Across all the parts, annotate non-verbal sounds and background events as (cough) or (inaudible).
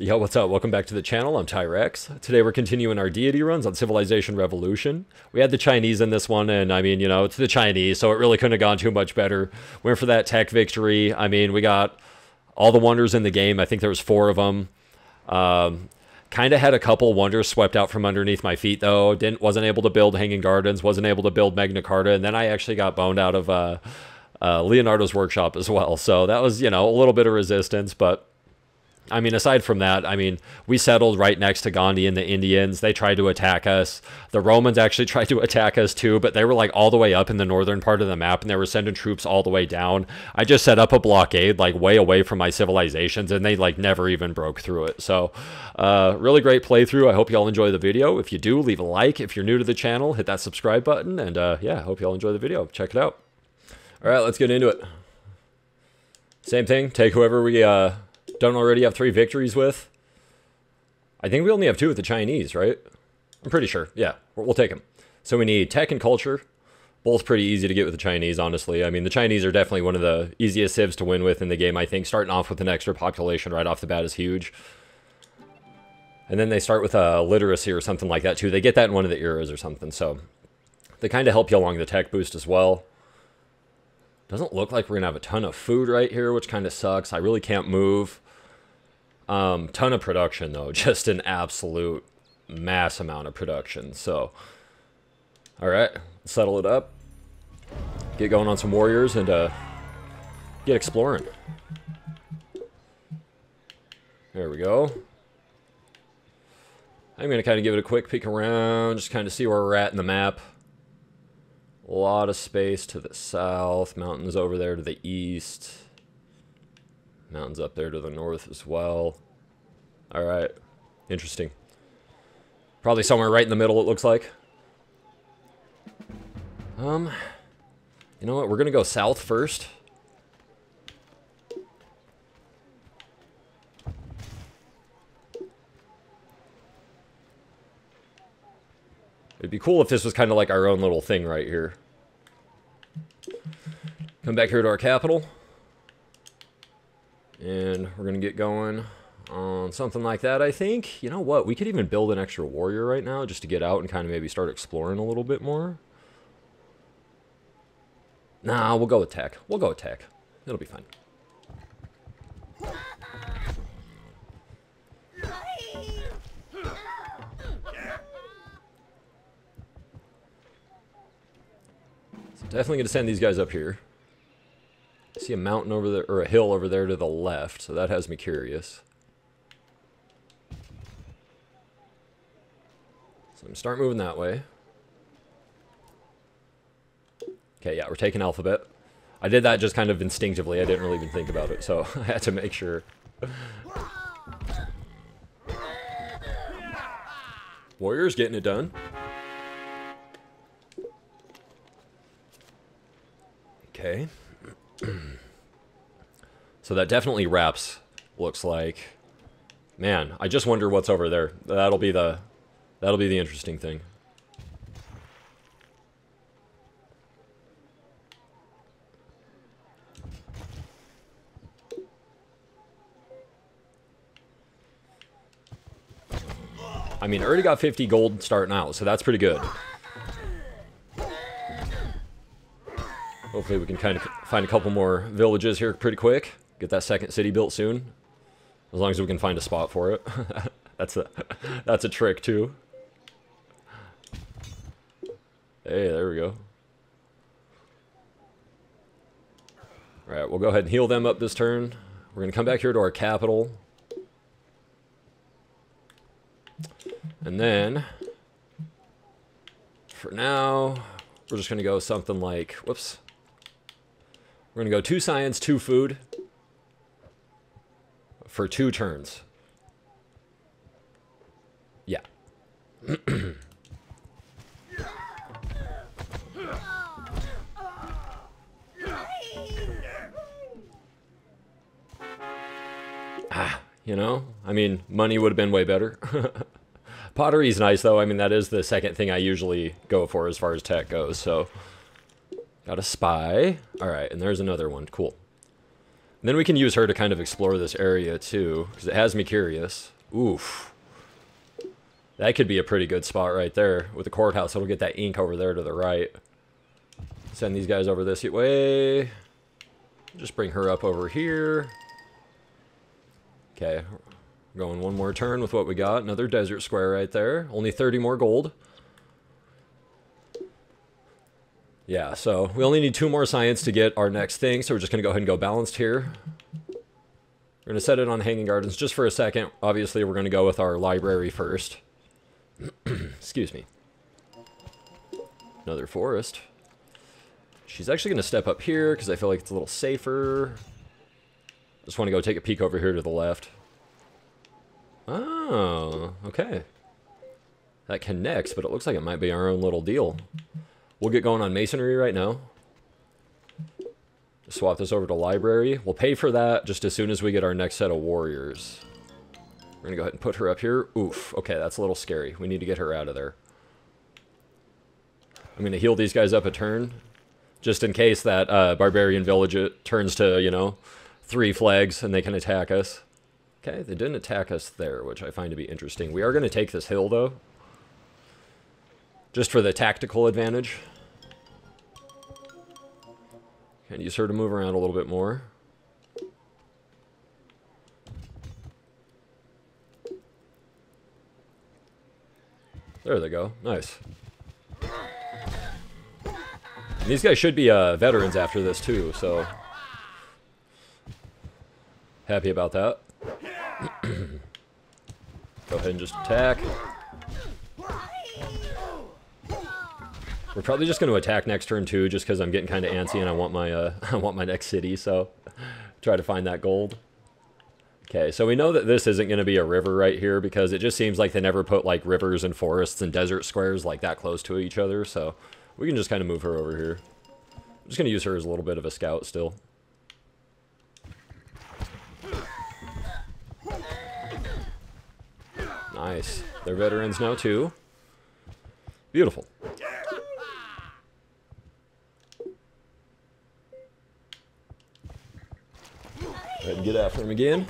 Yo, what's up? Welcome back to the channel. I'm Ty Wrex. Today we're continuing our deity runs on Civilization Revolution. We had the Chinese in this one, and I mean, you know, it's the Chinese, so it really couldn't have gone too much better. Went for that tech victory. I mean, we got all the wonders in the game. I think there was four of them. Um, kind of had a couple wonders swept out from underneath my feet, though. Didn't wasn't able to build Hanging Gardens, wasn't able to build Magna Carta, and then I actually got boned out of uh, uh, Leonardo's workshop as well. So that was, you know, a little bit of resistance, but I mean, aside from that, I mean, we settled right next to Gandhi and the Indians. They tried to attack us. The Romans actually (laughs) tried to attack us too, but they were like all the way up in the northern part of the map and they were sending troops all the way down. I just set up a blockade like way away from my civilizations and they like never even broke through it. So, uh, really great playthrough. I hope y'all enjoy the video. If you do, leave a like. If you're new to the channel, hit that subscribe button. And uh, yeah, I hope y'all enjoy the video. Check it out. All right, let's get into it. Same thing. Take whoever we uh, don't already have three victories with. I think we only have two with the Chinese, right? I'm pretty sure. Yeah, we'll take them. So we need tech and culture. Both pretty easy to get with the Chinese, honestly. I mean, the Chinese are definitely one of the easiest civs to win with in the game, I think. Starting off with an extra population right off the bat is huge. And then they start with a literacy or something like that, too. They get that in one of the eras or something, so... They kind of help you along the tech boost as well. Doesn't look like we're going to have a ton of food right here, which kind of sucks. I really can't move. Um, ton of production, though. (laughs) Just an absolute mass amount of production. So, all right, settle it up. Get going on some warriors and uh, get exploring. There we go. I'm going to kind of give it a quick peek around, just kind of see where we're at in the map. A lot of space to the south, mountains over there to the east. Mountains up there to the north as well. Alright, interesting. Probably somewhere right in the middle it looks like. Um, you know what, we're gonna go south first. It'd be cool if this was kind of like our own little thing right here. Come back here to our capital. And we're going to get going on something like that, I think. You know what? We could even build an extra warrior right now just to get out and kind of maybe start exploring a little bit more. Nah, we'll go with tech. We'll go with tech. It'll be fine. Definitely going to send these guys up here. I see a mountain over there, or a hill over there to the left, so that has me curious. So I'm start moving that way. Okay, yeah, we're taking alphabet. I did that just kind of instinctively. I didn't really even think about it, so (laughs) I had to make sure. Warriors getting it done. Okay. (clears throat) so that definitely wraps, looks like. Man, I just wonder what's over there. That'll be the that'll be the interesting thing. I mean, I already got 50 gold starting out, so that's pretty good. Hopefully we can kind of find a couple more villages here pretty quick. Get that second city built soon. As long as we can find a spot for it. (laughs) that's a that's a trick too. Hey, there we go. Alright, we'll go ahead and heal them up this turn. We're going to come back here to our capital. And then, for now, we're just going to go something like, whoops, we're going to go two science, two food for two turns. Yeah. (clears throat) ah, you know, I mean, money would have been way better. (laughs) Pottery's nice, though. I mean, that is the second thing I usually go for as far as tech goes, so... Got a spy. All right, and there's another one. Cool. And then we can use her to kind of explore this area too, because it has me curious. Oof. That could be a pretty good spot right there. With the courthouse, it'll get that ink over there to the right. Send these guys over this way. Just bring her up over here. Okay, going one more turn with what we got. Another desert square right there. Only 30 more gold. Yeah, so we only need two more science to get our next thing, so we're just going to go ahead and go balanced here. We're going to set it on Hanging Gardens just for a second. Obviously, we're going to go with our library first. (clears throat) Excuse me. Another forest. She's actually going to step up here because I feel like it's a little safer. Just want to go take a peek over here to the left. Oh, okay. That connects, but it looks like it might be our own little deal. We'll get going on masonry right now. Swap this over to library. We'll pay for that just as soon as we get our next set of warriors. We're going to go ahead and put her up here. Oof. Okay, that's a little scary. We need to get her out of there. I'm going to heal these guys up a turn. Just in case that uh, barbarian village turns to, you know, three flags and they can attack us. Okay, they didn't attack us there, which I find to be interesting. We are going to take this hill, though. Just for the tactical advantage. And use her to move around a little bit more. There they go. Nice. And these guys should be uh, veterans after this too, so happy about that. (clears throat) Go ahead and just attack. We're probably just going to attack next turn too, just because I'm getting kind of antsy and I want my uh, (laughs) I want my next city. So (laughs) try to find that gold. Okay, so we know that this isn't going to be a river right here because it just seems like they never put like rivers and forests and desert squares like that close to each other. So we can just kind of move her over here. I'm just going to use her as a little bit of a scout still. Nice. They're veterans now too. Beautiful. Ahead and get after him again.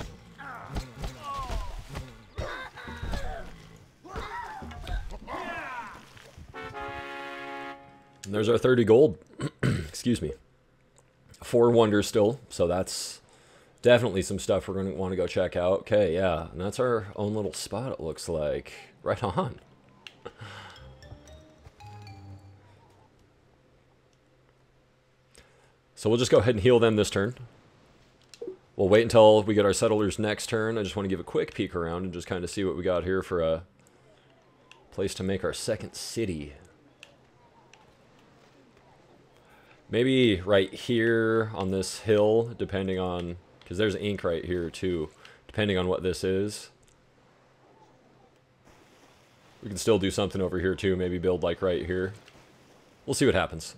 And there's our 30 gold. (clears throat) Excuse me. Four wonders still, so that's definitely some stuff we're going to want to go check out. Okay, yeah, and that's our own little spot, it looks like. Right on. So we'll just go ahead and heal them this turn. We'll wait until we get our settlers next turn. I just want to give a quick peek around and just kind of see what we got here for a place to make our second city. Maybe right here on this hill, depending on... Because there's ink right here, too. Depending on what this is. We can still do something over here, too. Maybe build, like, right here. We'll see what happens.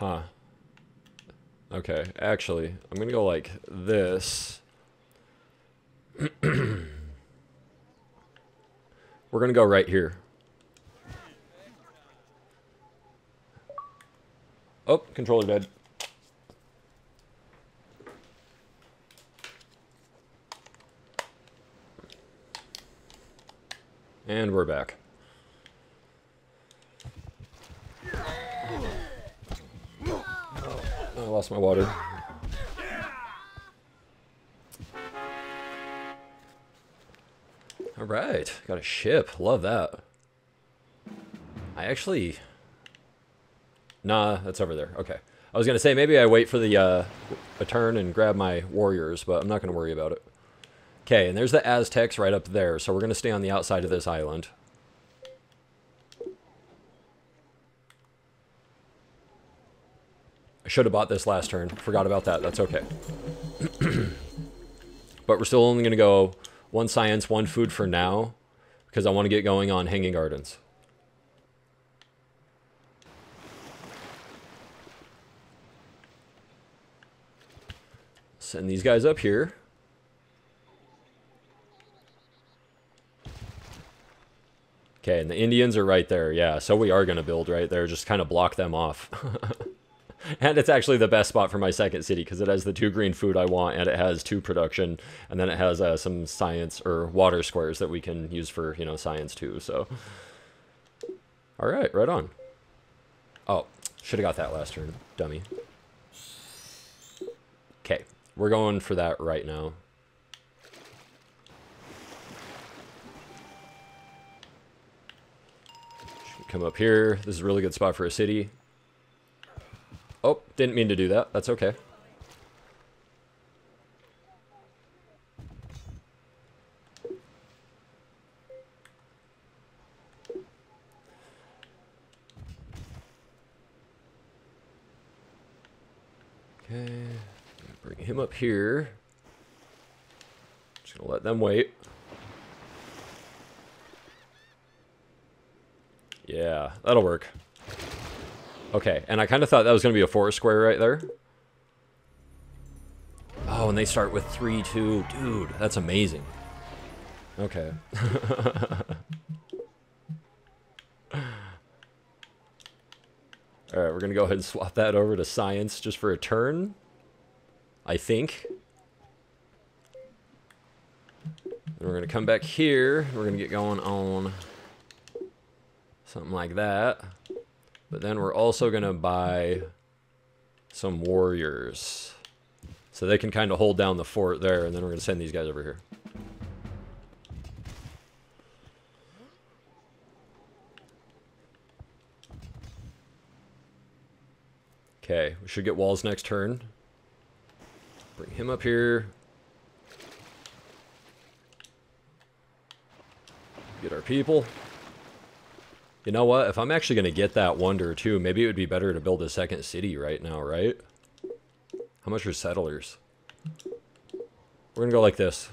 Huh. Okay, actually, I'm gonna go like this. (clears throat) We're gonna go right here. Oh, controller dead. And we're back. I lost my water. All right, got a ship. Love that. I actually... Nah, that's over there. Okay. I was going to say, maybe I wait for the uh, a turn and grab my warriors, but I'm not going to worry about it. Okay, and there's the Aztecs right up there, so we're going to stay on the outside of this island. Should have bought this last turn. Forgot about that. That's okay. (clears throat) but we're still only going to go one science, one food for now, because I want to get going on Hanging Gardens. Send these guys up here. Okay, and the Indians are right there. Yeah, so we are going to build right there. Just kind of block them off. (laughs) (laughs) and it's actually the best spot for my second city because it has the two green food I want and it has two production and then it has uh, some science or water squares that we can use for, you know, science too. So, all right, right on. Oh, should have got that last turn, dummy. Okay, we're going for that right now. Come up here. This is a really good spot for a city. Oh, didn't mean to do that. That's okay. Okay, bring him up here. Just gonna let them wait. Yeah, that'll work. Okay, and I kind of thought that was going to be a four square right there. Oh, and they start with 3-2. Dude, that's amazing. Okay. (laughs) Alright, we're going to go ahead and swap that over to science just for a turn. I think. We're going to come back here. We're going to get going on Something like that. But then we're also going to buy some warriors. So they can kind of hold down the fort there, and then we're going to send these guys over here. Okay, we should get walls next turn. Bring him up here. Get our people. You know what? If I'm actually going to get that wonder too, maybe it would be better to build a second city right now, right? How much are settlers? We're going to go like this.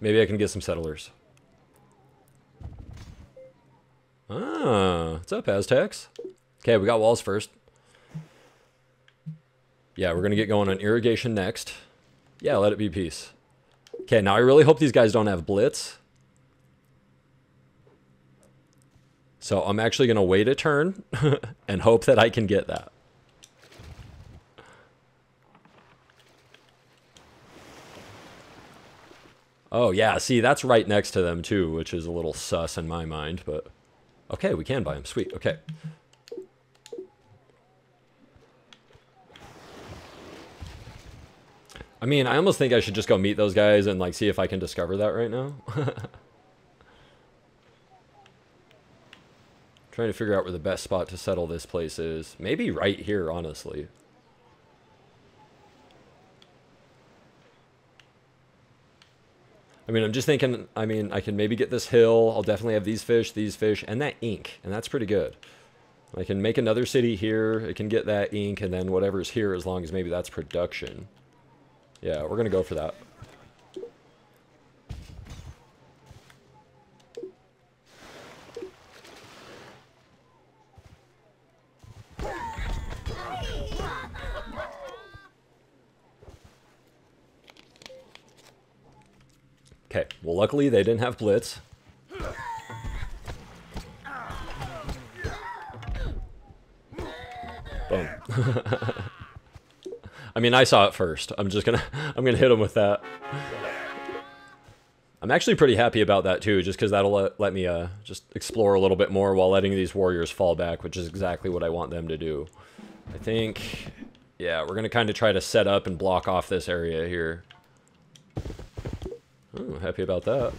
Maybe I can get some settlers. Ah, what's up, Aztecs? Okay, we got walls first. Yeah, we're going to get going on irrigation next. Yeah, let it be peace. Okay, now I really hope these guys don't have blitz. So I'm actually going to wait a turn (laughs) and hope that I can get that. Oh, yeah, see, that's right next to them, too, which is a little sus in my mind, but... Okay, we can buy them. Sweet, okay. I mean, I almost think I should just go meet those guys and, like, see if I can discover that right now. (laughs) Trying to figure out where the best spot to settle this place is. Maybe right here, honestly. I mean, I'm just thinking, I mean, I can maybe get this hill. I'll definitely have these fish, these fish, and that ink. And that's pretty good. I can make another city here. It can get that ink, and then whatever's here, as long as maybe that's production. Yeah, we're going to go for that. Okay, well luckily they didn't have Blitz. Boom. (laughs) I mean, I saw it first. I'm just gonna, (laughs) I'm gonna hit him with that. I'm actually pretty happy about that too, just because that'll let, let me uh, just explore a little bit more while letting these warriors fall back, which is exactly what I want them to do. I think, yeah, we're gonna kind of try to set up and block off this area here. Oh, happy about that.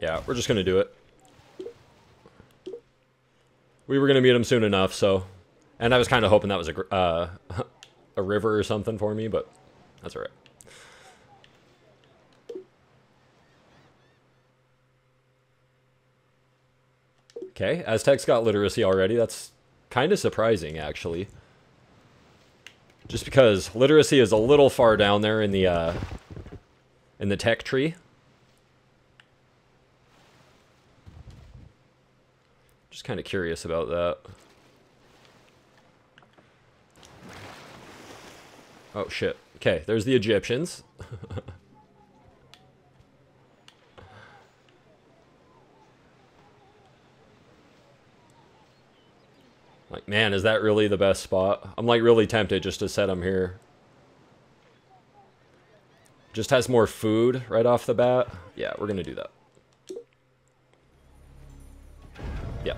Yeah, we're just going to do it. We were going to meet him soon enough, so and I was kind of hoping that was a, uh, (laughs) a river or something for me, but that's all right. Okay, Aztecs got literacy already. That's kind of surprising, actually. Just because literacy is a little far down there in the, uh, in the tech tree. Just kind of curious about that. Oh, shit. Okay, there's the Egyptians. (laughs) like, man, is that really the best spot? I'm, like, really tempted just to set them here. Just has more food right off the bat. Yeah, we're going to do that. Yeah.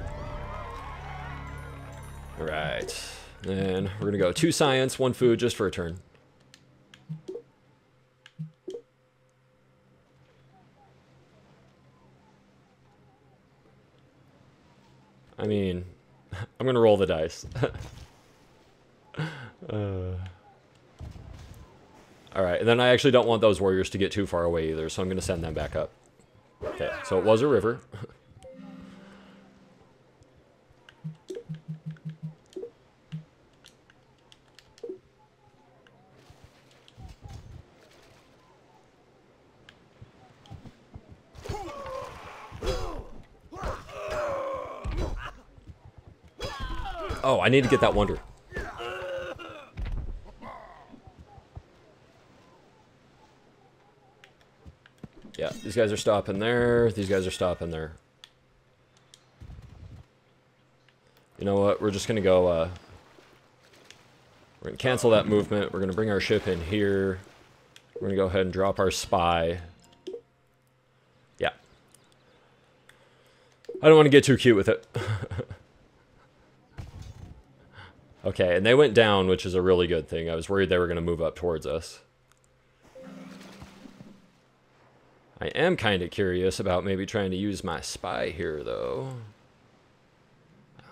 Right. And we're going to go two science, one food, just for a turn. I mean, (laughs) I'm going to roll the dice. (laughs) uh... Alright, and then I actually don't want those warriors to get too far away either, so I'm going to send them back up. Okay, so it was a river. (laughs) Oh, I need to get that wonder. Yeah, these guys are stopping there. These guys are stopping there. You know what? We're just going to go... Uh, we're going to cancel that movement. We're going to bring our ship in here. We're going to go ahead and drop our spy. Yeah. I don't want to get too cute with it. (laughs) Okay, and they went down, which is a really good thing. I was worried they were going to move up towards us. I am kind of curious about maybe trying to use my spy here, though.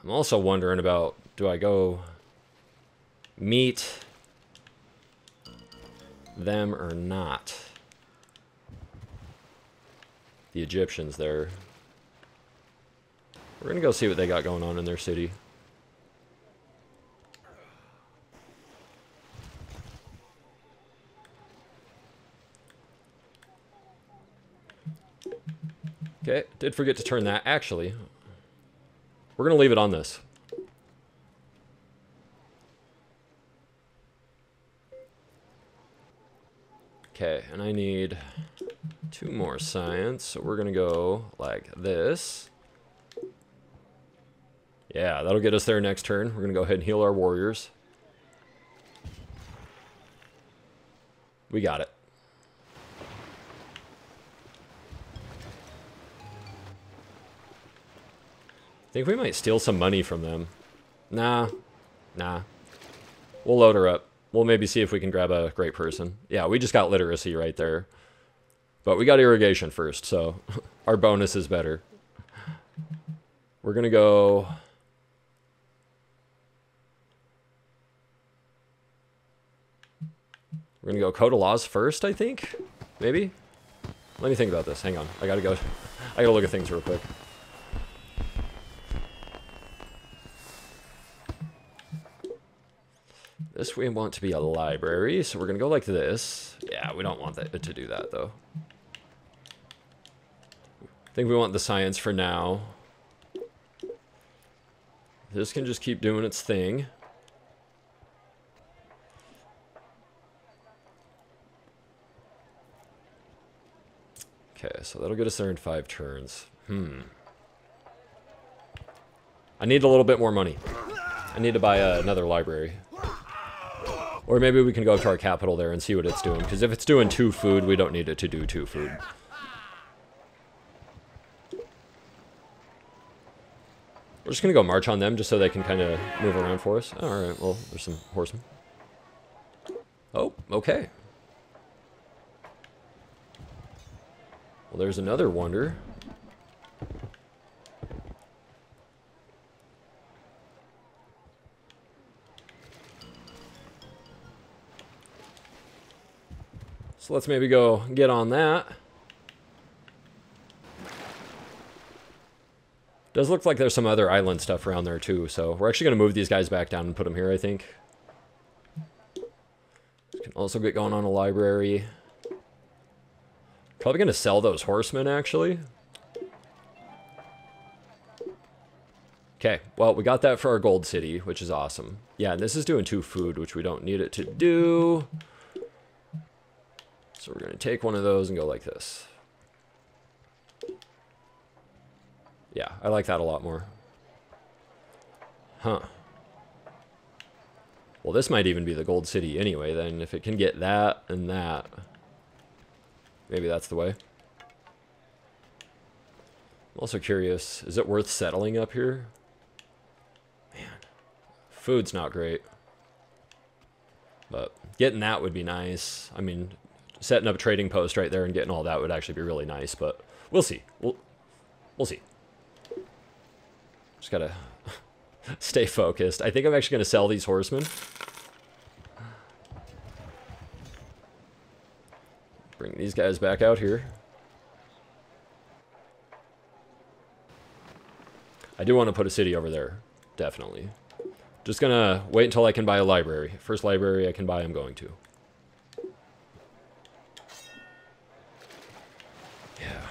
I'm also wondering about, do I go meet them or not? The Egyptians there. We're going to go see what they got going on in their city. Okay, did forget to turn that. Actually, we're going to leave it on this. Okay, and I need two more science, so we're going to go like this. Yeah, that'll get us there next turn. We're going to go ahead and heal our warriors. We got it. Think we might steal some money from them. Nah. Nah. We'll load her up. We'll maybe see if we can grab a great person. Yeah, we just got literacy right there. But we got irrigation first, so (laughs) our bonus is better. We're going to go... We're going to go Code of Laws first, I think? Maybe? Let me think about this. Hang on. I got to go. I got to look at things real quick. This we want to be a library, so we're going to go like this. Yeah, we don't want that to do that, though. I think we want the science for now. This can just keep doing its thing. Okay, so that'll get us there in five turns. Hmm. I need a little bit more money. I need to buy uh, another library. Or maybe we can go up to our capital there and see what it's doing. Because if it's doing two food, we don't need it to do two food. We're just going to go march on them just so they can kind of move around for us. Alright, well, there's some horsemen. Oh, okay. Well, there's another wonder. So let's maybe go get on that. Does look like there's some other island stuff around there too, so we're actually going to move these guys back down and put them here, I think. Can also get going on a library. Probably going to sell those horsemen, actually. Okay, well, we got that for our gold city, which is awesome. Yeah, and this is doing two food, which we don't need it to do. So we're going to take one of those and go like this. Yeah, I like that a lot more. Huh. Well, this might even be the gold city anyway, then, if it can get that and that. Maybe that's the way. I'm also curious, is it worth settling up here? Man, food's not great. But getting that would be nice. I mean, setting up a trading post right there and getting all that would actually be really nice, but we'll see. We'll, we'll see. Just gotta (laughs) stay focused. I think I'm actually gonna sell these horsemen. Bring these guys back out here. I do want to put a city over there. Definitely. Just gonna wait until I can buy a library. First library I can buy, I'm going to.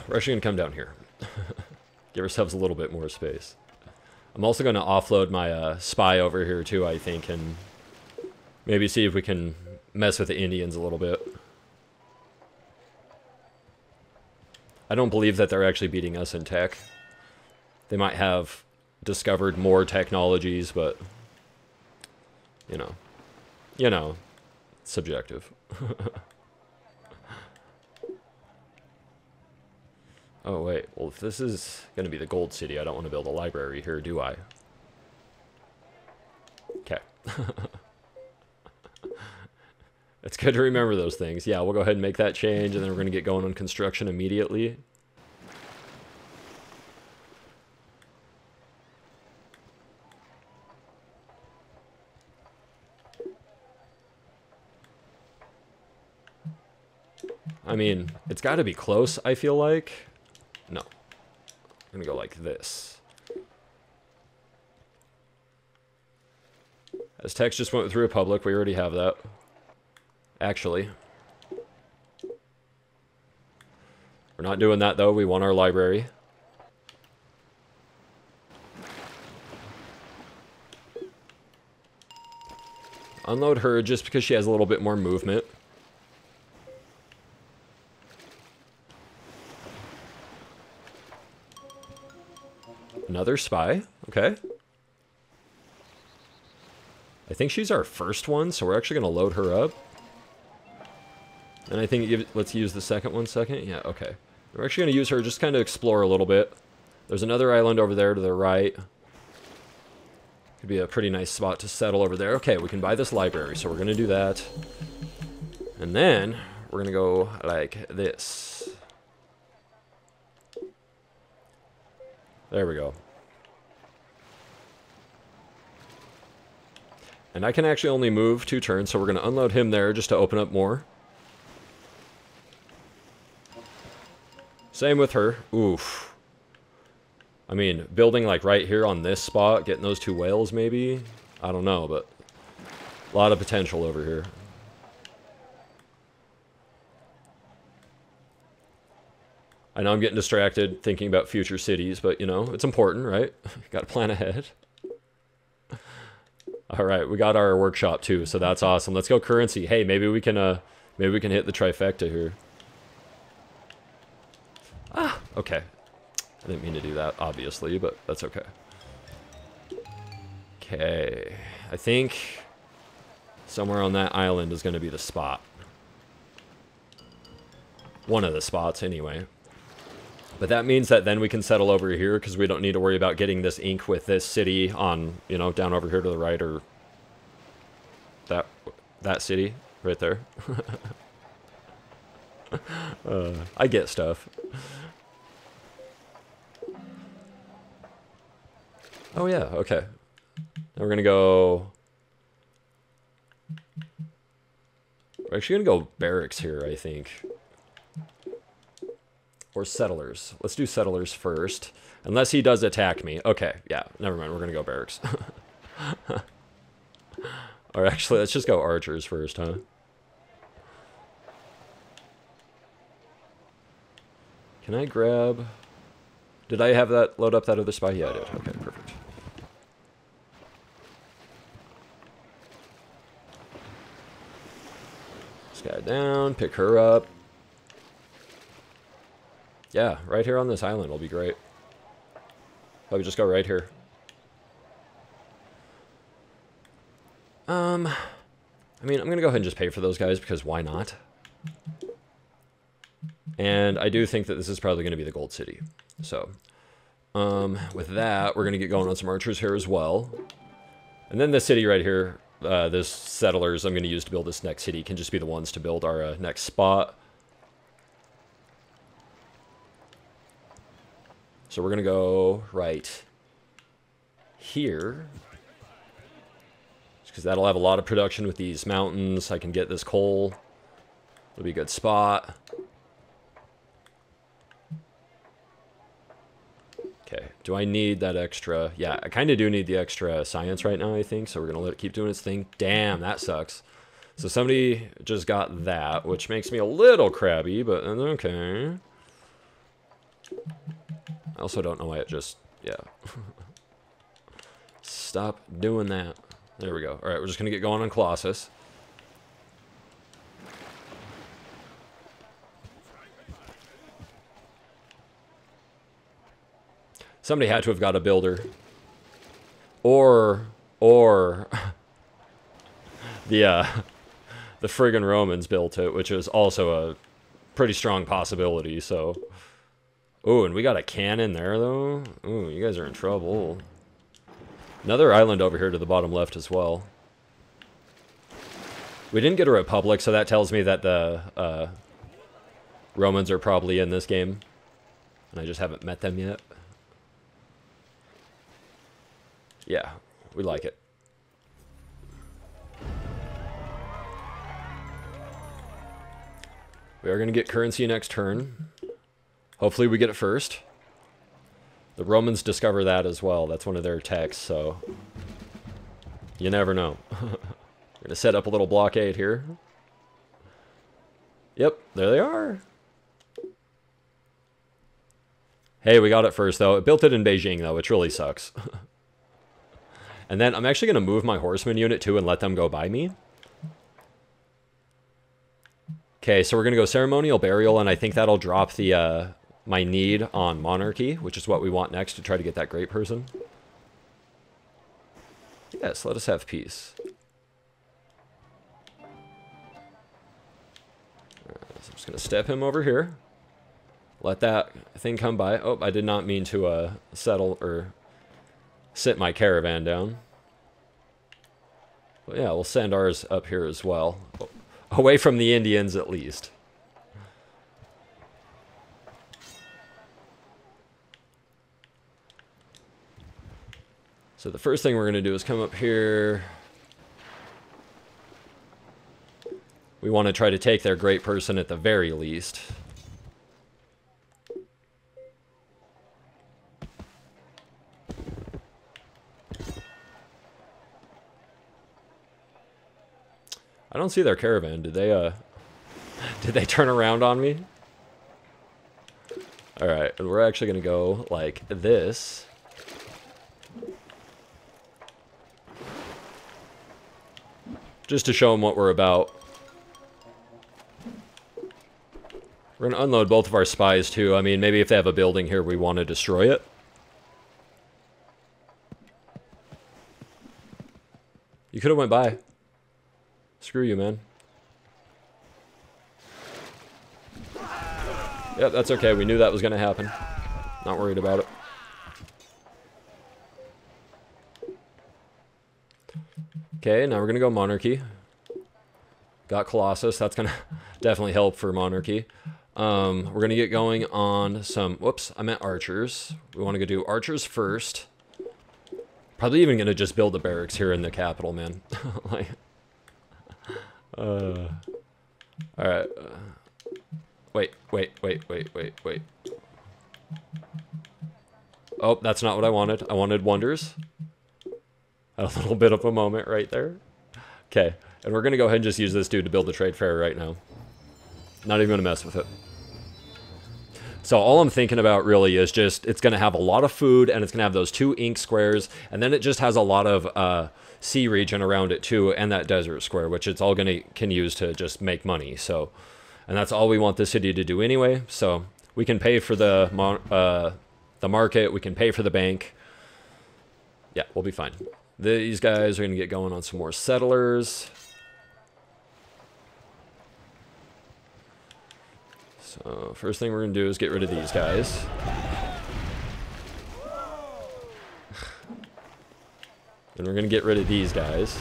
We're actually gonna come down here. (laughs) Give ourselves a little bit more space. I'm also gonna offload my uh, spy over here too, I think, and maybe see if we can mess with the Indians a little bit. I don't believe that they're actually beating us in tech. They might have discovered more technologies, but, you know, you know, subjective. (laughs) oh, wait. Well, if this is going to be the gold city, I don't want to build a library here, do I? Okay. (laughs) It's good to remember those things. Yeah, we'll go ahead and make that change, and then we're going to get going on construction immediately. I mean, it's got to be close, I feel like. No. I'm going to go like this. Aztecs just went through Republic, we already have that actually. We're not doing that, though. We want our library. Unload her just because she has a little bit more movement. Another spy. Okay. I think she's our first one, so we're actually going to load her up. And I think, let's use the second one second. Yeah, okay. We're actually going to use her just kind of explore a little bit. There's another island over there to the right. Could be a pretty nice spot to settle over there. Okay, we can buy this library, so we're going to do that. And then, we're going to go like this. There we go. And I can actually only move two turns, so we're going to unload him there just to open up more. Same with her. Oof. I mean, building like right here on this spot, getting those two whales maybe? I don't know, but a lot of potential over here. I know I'm getting distracted thinking about future cities, but you know, it's important, right? (laughs) got to plan ahead. All right, we got our workshop too, so that's awesome. Let's go currency. Hey, maybe we can uh maybe we can hit the trifecta here. Ah, okay. I didn't mean to do that, obviously, but that's okay. Okay. I think somewhere on that island is going to be the spot. One of the spots, anyway. But that means that then we can settle over here because we don't need to worry about getting this ink with this city on, you know, down over here to the right or that that city right there. (laughs) uh, I get stuff. Oh yeah, okay. Now we're gonna go... We're actually gonna go barracks here, I think or settlers. Let's do settlers first. Unless he does attack me. Okay, yeah, never mind. We're going to go barracks. (laughs) or actually, let's just go archers first, huh? Can I grab... Did I have that load up that other spy? Yeah, I did. Okay, perfect. This guy down, pick her up. Yeah, right here on this island will be great. Probably just go right here. Um, I mean, I'm going to go ahead and just pay for those guys because why not? And I do think that this is probably going to be the Gold City. So, um, with that, we're going to get going on some archers here as well. And then the city right here, uh, this settlers I'm going to use to build this next city can just be the ones to build our uh, next spot. So we're going to go right here. Because that'll have a lot of production with these mountains. I can get this coal. It'll be a good spot. Okay, do I need that extra? Yeah, I kind of do need the extra science right now, I think. So we're going to let it keep doing its thing. Damn, that sucks. So somebody just got that, which makes me a little crabby, but okay. I also don't know why it just, yeah. Stop doing that. There we go. All right, we're just going to get going on Colossus. Somebody had to have got a builder. Or, or, (laughs) the, uh, the friggin' Romans built it, which is also a pretty strong possibility, so... Oh, and we got a cannon there, though. Oh, you guys are in trouble. Another island over here to the bottom left as well. We didn't get a republic, so that tells me that the uh, Romans are probably in this game. And I just haven't met them yet. Yeah, we like it. We are going to get currency next turn. Hopefully we get it first. The Romans discover that as well. That's one of their texts, so... You never know. (laughs) We're going to set up a little blockade here. Yep, there they are. Hey, we got it first, though. It built it in Beijing, though, which really sucks. (laughs) and then I'm actually going to move my horseman unit, too, and let them go by me. Okay, so we're going to go ceremonial burial, and I think that'll drop the uh, my need on monarchy, which is what we want next to try to get that great person. Yes, let us have peace. Right, so I'm just going to step him over here. Let that thing come by. Oh, I did not mean to uh, settle or sit my caravan down. But yeah, we'll send ours up here as well. Away from the Indians, at least. So the first thing we're going to do is come up here. We want to try to take their great person at the very least. I don't see their caravan. Did they, uh... (laughs) Did they turn around on me? Alright, and we're actually going to go like this. Just to show them what we're about. We're going to unload both of our spies, too. I mean, maybe if they have a building here, we want to destroy it. You could have went by. Screw you, man. Yeah, that's okay. We knew that was going to happen. Not worried about it. Okay, now we're to go Monarchy. Got Colossus. That's to (laughs) definitely help for Monarchy. Um, we're to get going on some... Whoops, I meant Archers. We want to go do Archers first. Probably even to just build the barracks here in the capital, man. (laughs) like, uh, Alright. Uh, wait, wait, wait, wait, wait, wait. Oh, that's not what I wanted. I wanted Wonders. (laughs) a little bit of a moment right there. Okay, and we're going to go ahead and just use this dude to build the trade fair right now. Not even going to mess with it. So all I'm thinking about really is just it's going to have a lot of food and it's going to have those two ink squares and then it just has a lot of uh, sea region around it too and that desert square which it's all going to can use to just make money. So and that's all we want the city to do anyway. So we can pay for the uh, the market, we can pay for the bank. Yeah, we'll be fine. These guys are going to get going on some more settlers. So first thing we're going to do is get rid of these guys. (sighs) Then we're going to get rid of these guys.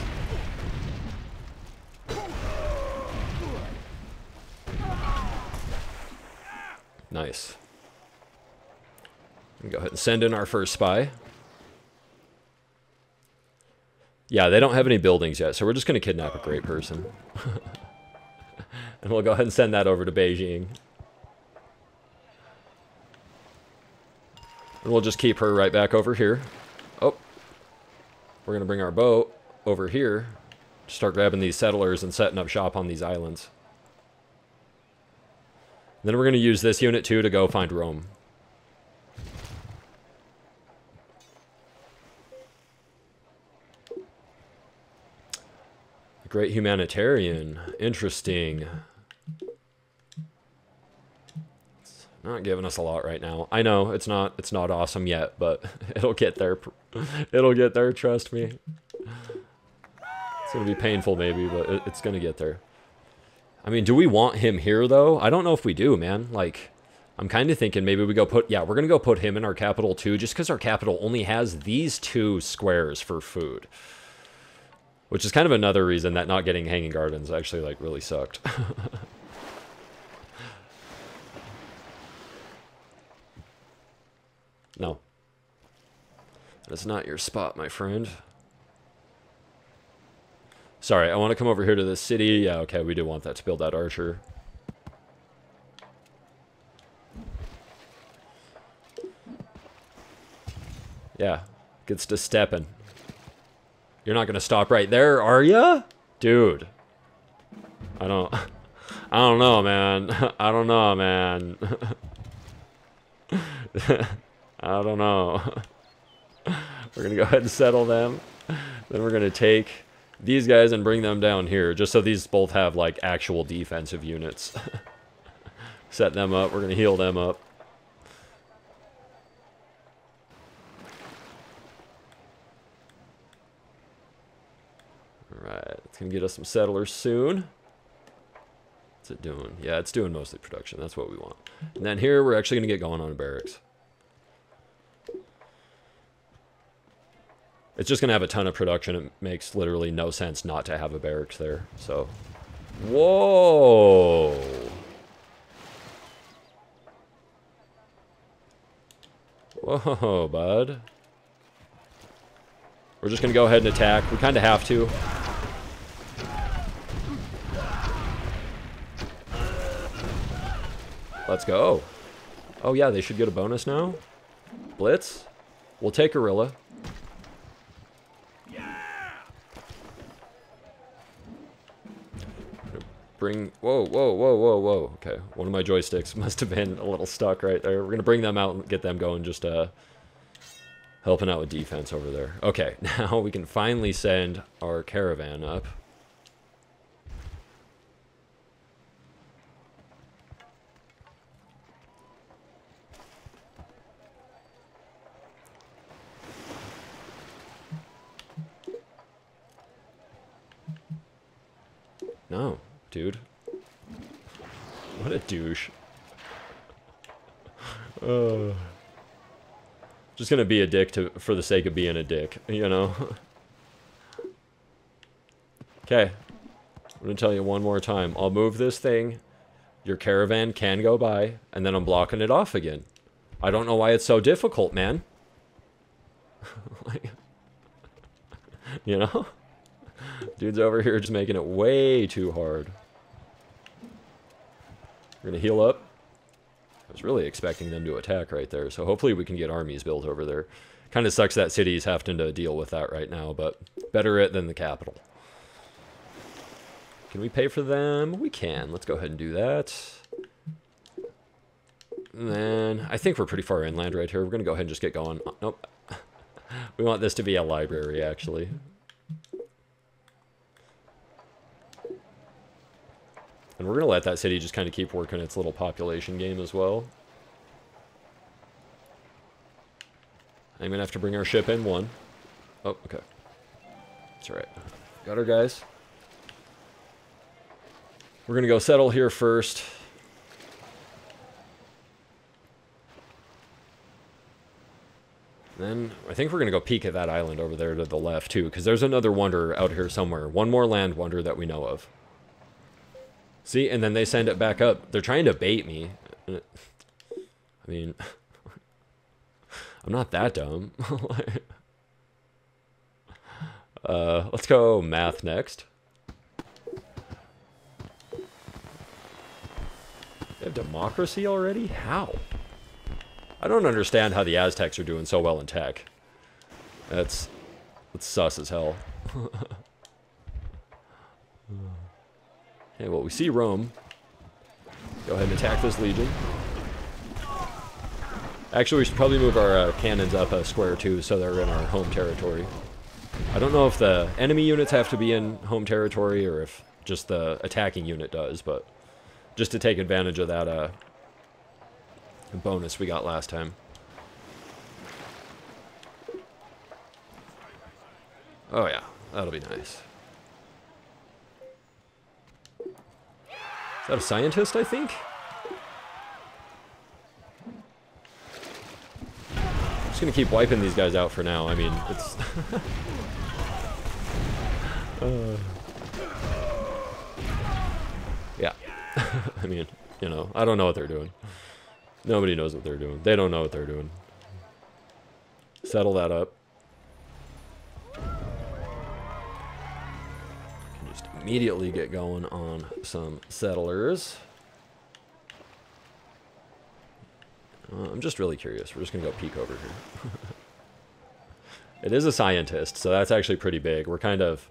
Nice. Go ahead and send in our first spy. Yeah, they don't have any buildings yet, so we're just going to kidnap a great person. (laughs) and we'll go ahead and send that over to Beijing. And we'll just keep her right back over here. Oh. We're going to bring our boat over here. Start grabbing these settlers and setting up shop on these islands. Then we're going to use this unit too to go find Rome. Great humanitarian. Interesting. It's not giving us a lot right now. I know it's not it's not awesome yet, but (laughs) it'll get there. It'll get there, trust me. It's going to be painful maybe, but it's going to get there. I mean, do we want him here, though? I don't know if we do, man. Like, I'm kind of thinking maybe we go put... Yeah, we're going to go put him in our capital, too, just because our capital only has these two squares for food. Which is kind of another reason that not getting Hanging Gardens actually, like, really sucked. (laughs) no. That's not your spot, my friend. Sorry, I want to come over here to the city. Yeah, okay, we do want that to build that archer. Yeah, gets to stepping. You're not to stop right there, are ya? Dude. I don't... (laughs) I don't know, man. (laughs) I don't know, man. (laughs) I don't know. we're to go ahead and settle them. Then we're to take these guys and bring them down here, just so these both have, like, actual defensive units. Set them up. We're to heal them up. Alright, going to get us some settlers soon. What's it doing? Yeah, it's doing mostly production. That's what we want. And then here, we're actually going to get going on barracks. It's just going to have a ton of production. It makes literally no sense not to have a barracks there. So, whoa. Whoa, bud. We're just going to go ahead and attack. We kind of have to. Let's go. Oh, yeah, they should get a bonus now. Blitz. We'll take Guerrilla. bring... Whoa, whoa, whoa, whoa, whoa. Okay, one of my joysticks (laughs) must have been a little stuck right there. We're going to bring them out and get them going, just uh, helping out with defense over there. Okay, (laughs) now we can finally send our caravan up. No dude. What a douche. Uh, just gonna be a dick to for the sake of being a dick, you know? Okay. I'm gonna tell you one more time. I'll move this thing. Your caravan can go by, and then I'm blocking it off again. I don't know why it's so difficult, man. (laughs) like, (laughs) you know? Dude's over here just making it way too hard. We're going to heal up. I was really expecting them to attack right there, so hopefully we can get armies built over there. Kind of sucks that city's having to deal with that right now, but better it than the capital. Can we pay for them? We can. Let's go ahead and do that. And then I think we're pretty far inland right here. We're going to go ahead and just get going. Nope. (laughs) we want this to be a library, actually. And we're going to let that city just kind of keep working its little population game as well. I'm going to have to bring our ship in, one. Oh, okay. That's right. Got our guys. We're going to go settle here first. Then I think we're going to go peek at that island over there to the left, too, because there's another wonder out here somewhere. One more land wonder that we know of. See, and then they send it back up. They're trying to bait me. I mean, (laughs) I'm not that dumb. (laughs) uh, let's go math next. They have democracy already? How? I don't understand how the Aztecs are doing so well in tech. That's, that's sus as hell. (laughs) okay, well, we see Rome. Go ahead and attack this legion. Actually, we should probably move our uh, cannons up a square too, so they're in our home territory. I don't know if the enemy units have to be in home territory or if just the attacking unit does, but just to take advantage of that uh, bonus we got last time. Oh yeah, that'll be nice. Is that a scientist, I think? I'm just gonna keep wiping these guys out for now. I mean, it's... (laughs) uh... Yeah. (laughs) I mean, you know, I don't know what they're doing. Nobody knows what they're doing. They don't know what they're doing. Settle that up. Immediately get going on some settlers. Uh, I'm just really curious. We're just going to go peek over here. (laughs) it is a scientist, so that's actually pretty big. We're kind of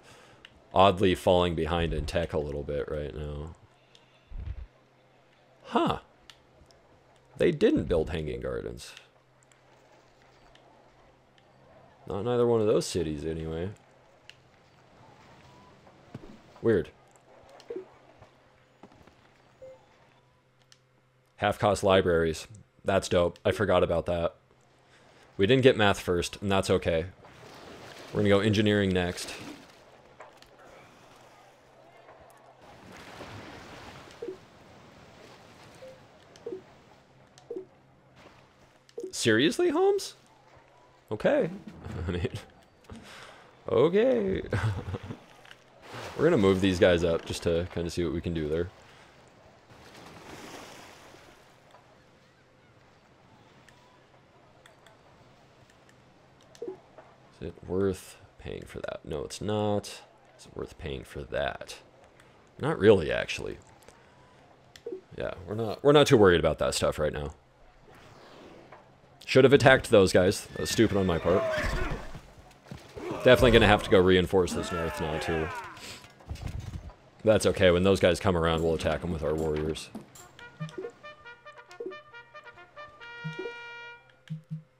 oddly falling behind in tech a little bit right now. Huh. They didn't build hanging gardens. Not neither one of those cities, anyway. Weird. Half-cost libraries. That's dope. I forgot about that. We didn't get math first, and that's okay. We're going to go engineering next. Seriously, Holmes? Okay. (laughs) I mean, okay. (laughs) We're going to move these guys up just to kind of see what we can do there. Is it worth paying for that? No, it's not. Is it worth paying for that? Not really, actually. Yeah, we're not we're not too worried about that stuff right now. Should have attacked those guys. That was stupid on my part. Definitely to have to go reinforce this north now, too. That's okay. When those guys come around, we'll attack them with our warriors.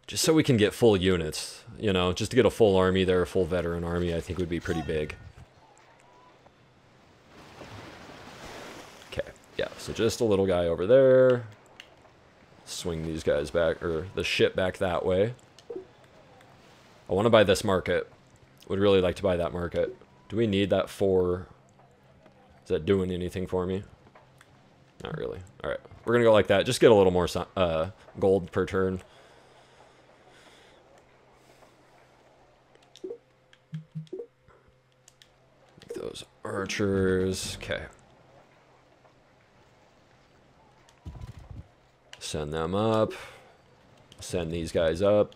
Just so we can get full units. You know, just to get a full army there, a full veteran army, I think would be pretty big. Okay, yeah, so just a little guy over there swing these guys back, or the ship back that way. I want to buy this market. Would really like to buy that market. Do we need that for... Is that doing anything for me? Not really. Alright, we're going to go like that. Just get a little more uh, gold per turn. Make those archers. Okay. Send them up. Send these guys up.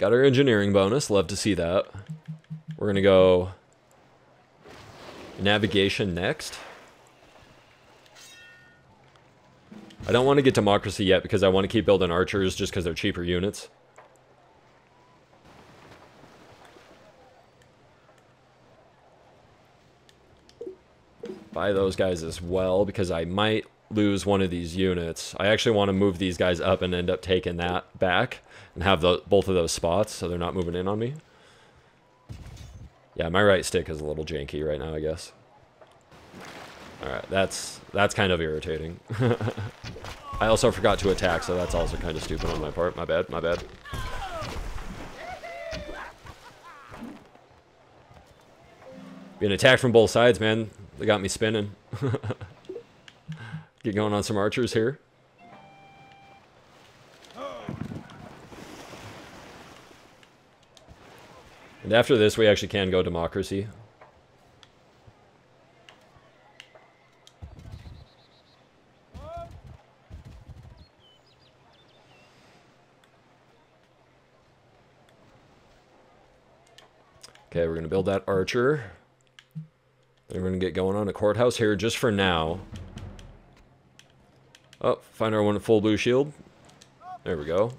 Got our engineering bonus. Love to see that. We're going to go navigation next. I don't want to get democracy yet because I want to keep building archers just because they're cheaper units. Buy those guys as well because I might lose one of these units. I actually want to move these guys up and end up taking that back and have the, both of those spots so they're not moving in on me. Yeah, my right stick is a little janky right now, I guess. Alright, that's that's kind of irritating. (laughs) I also forgot to attack, so that's also kind of stupid on my part. My bad, my bad. Being attacked from both sides, man. They got me spinning. (laughs) Get going on some archers here. And after this, we actually can go democracy. Okay, we're going to build that archer. Then we're going to get going on a courthouse here just for now. Oh, find our one full blue shield. There we go.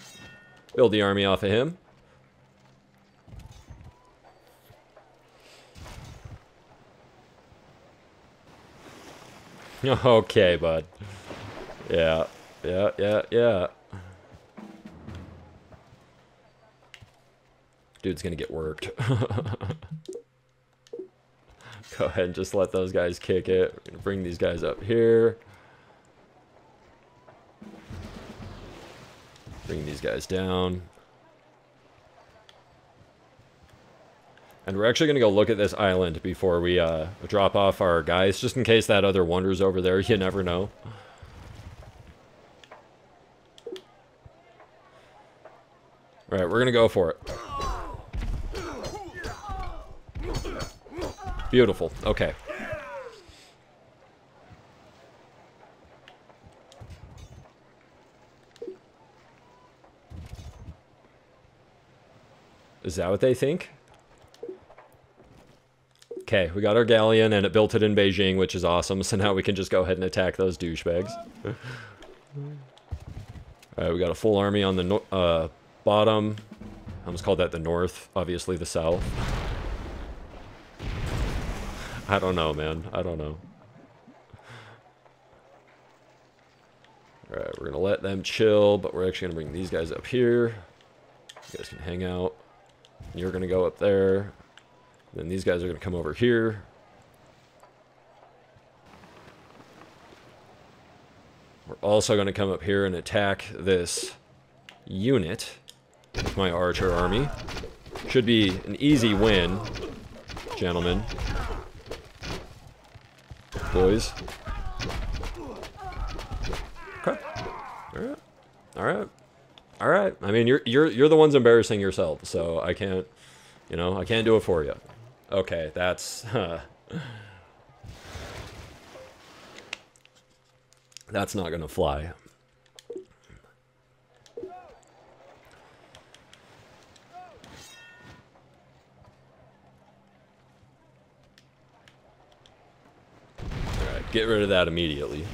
Build the army off of him. (laughs) okay, bud. Yeah, yeah, yeah, yeah. Dude's gonna get worked. (laughs) Go ahead and just let those guys kick it. Bring these guys up here. Bring these guys down. And we're actually going to go look at this island before we uh, drop off our guys, just in case that other wanders over there. You never know. Alright, we're going to go for it. Beautiful. Okay. Is that what they think? Okay, we got our galleon and it built it in Beijing, which is awesome. (laughs) So now we can just go ahead and attack those douchebags. Alright, we got a full army on the no uh, bottom. I almost called that the north, obviously the south. I don't know, man. I don't know. Alright, we're going to let them chill, but we're actually going to bring these guys up here. You guys can hang out. You're going to go up there. Then these guys are going to come over here. We're also going to come up here and attack this unit my archer army. Should be an easy win, gentlemen. Boys. Okay. Alright. Alright. Alright. I mean you're you're you're the ones embarrassing yourself, so I can't you know, I can't do it for you. Okay, that's... That's not gonna fly. Alright, get rid of that immediately.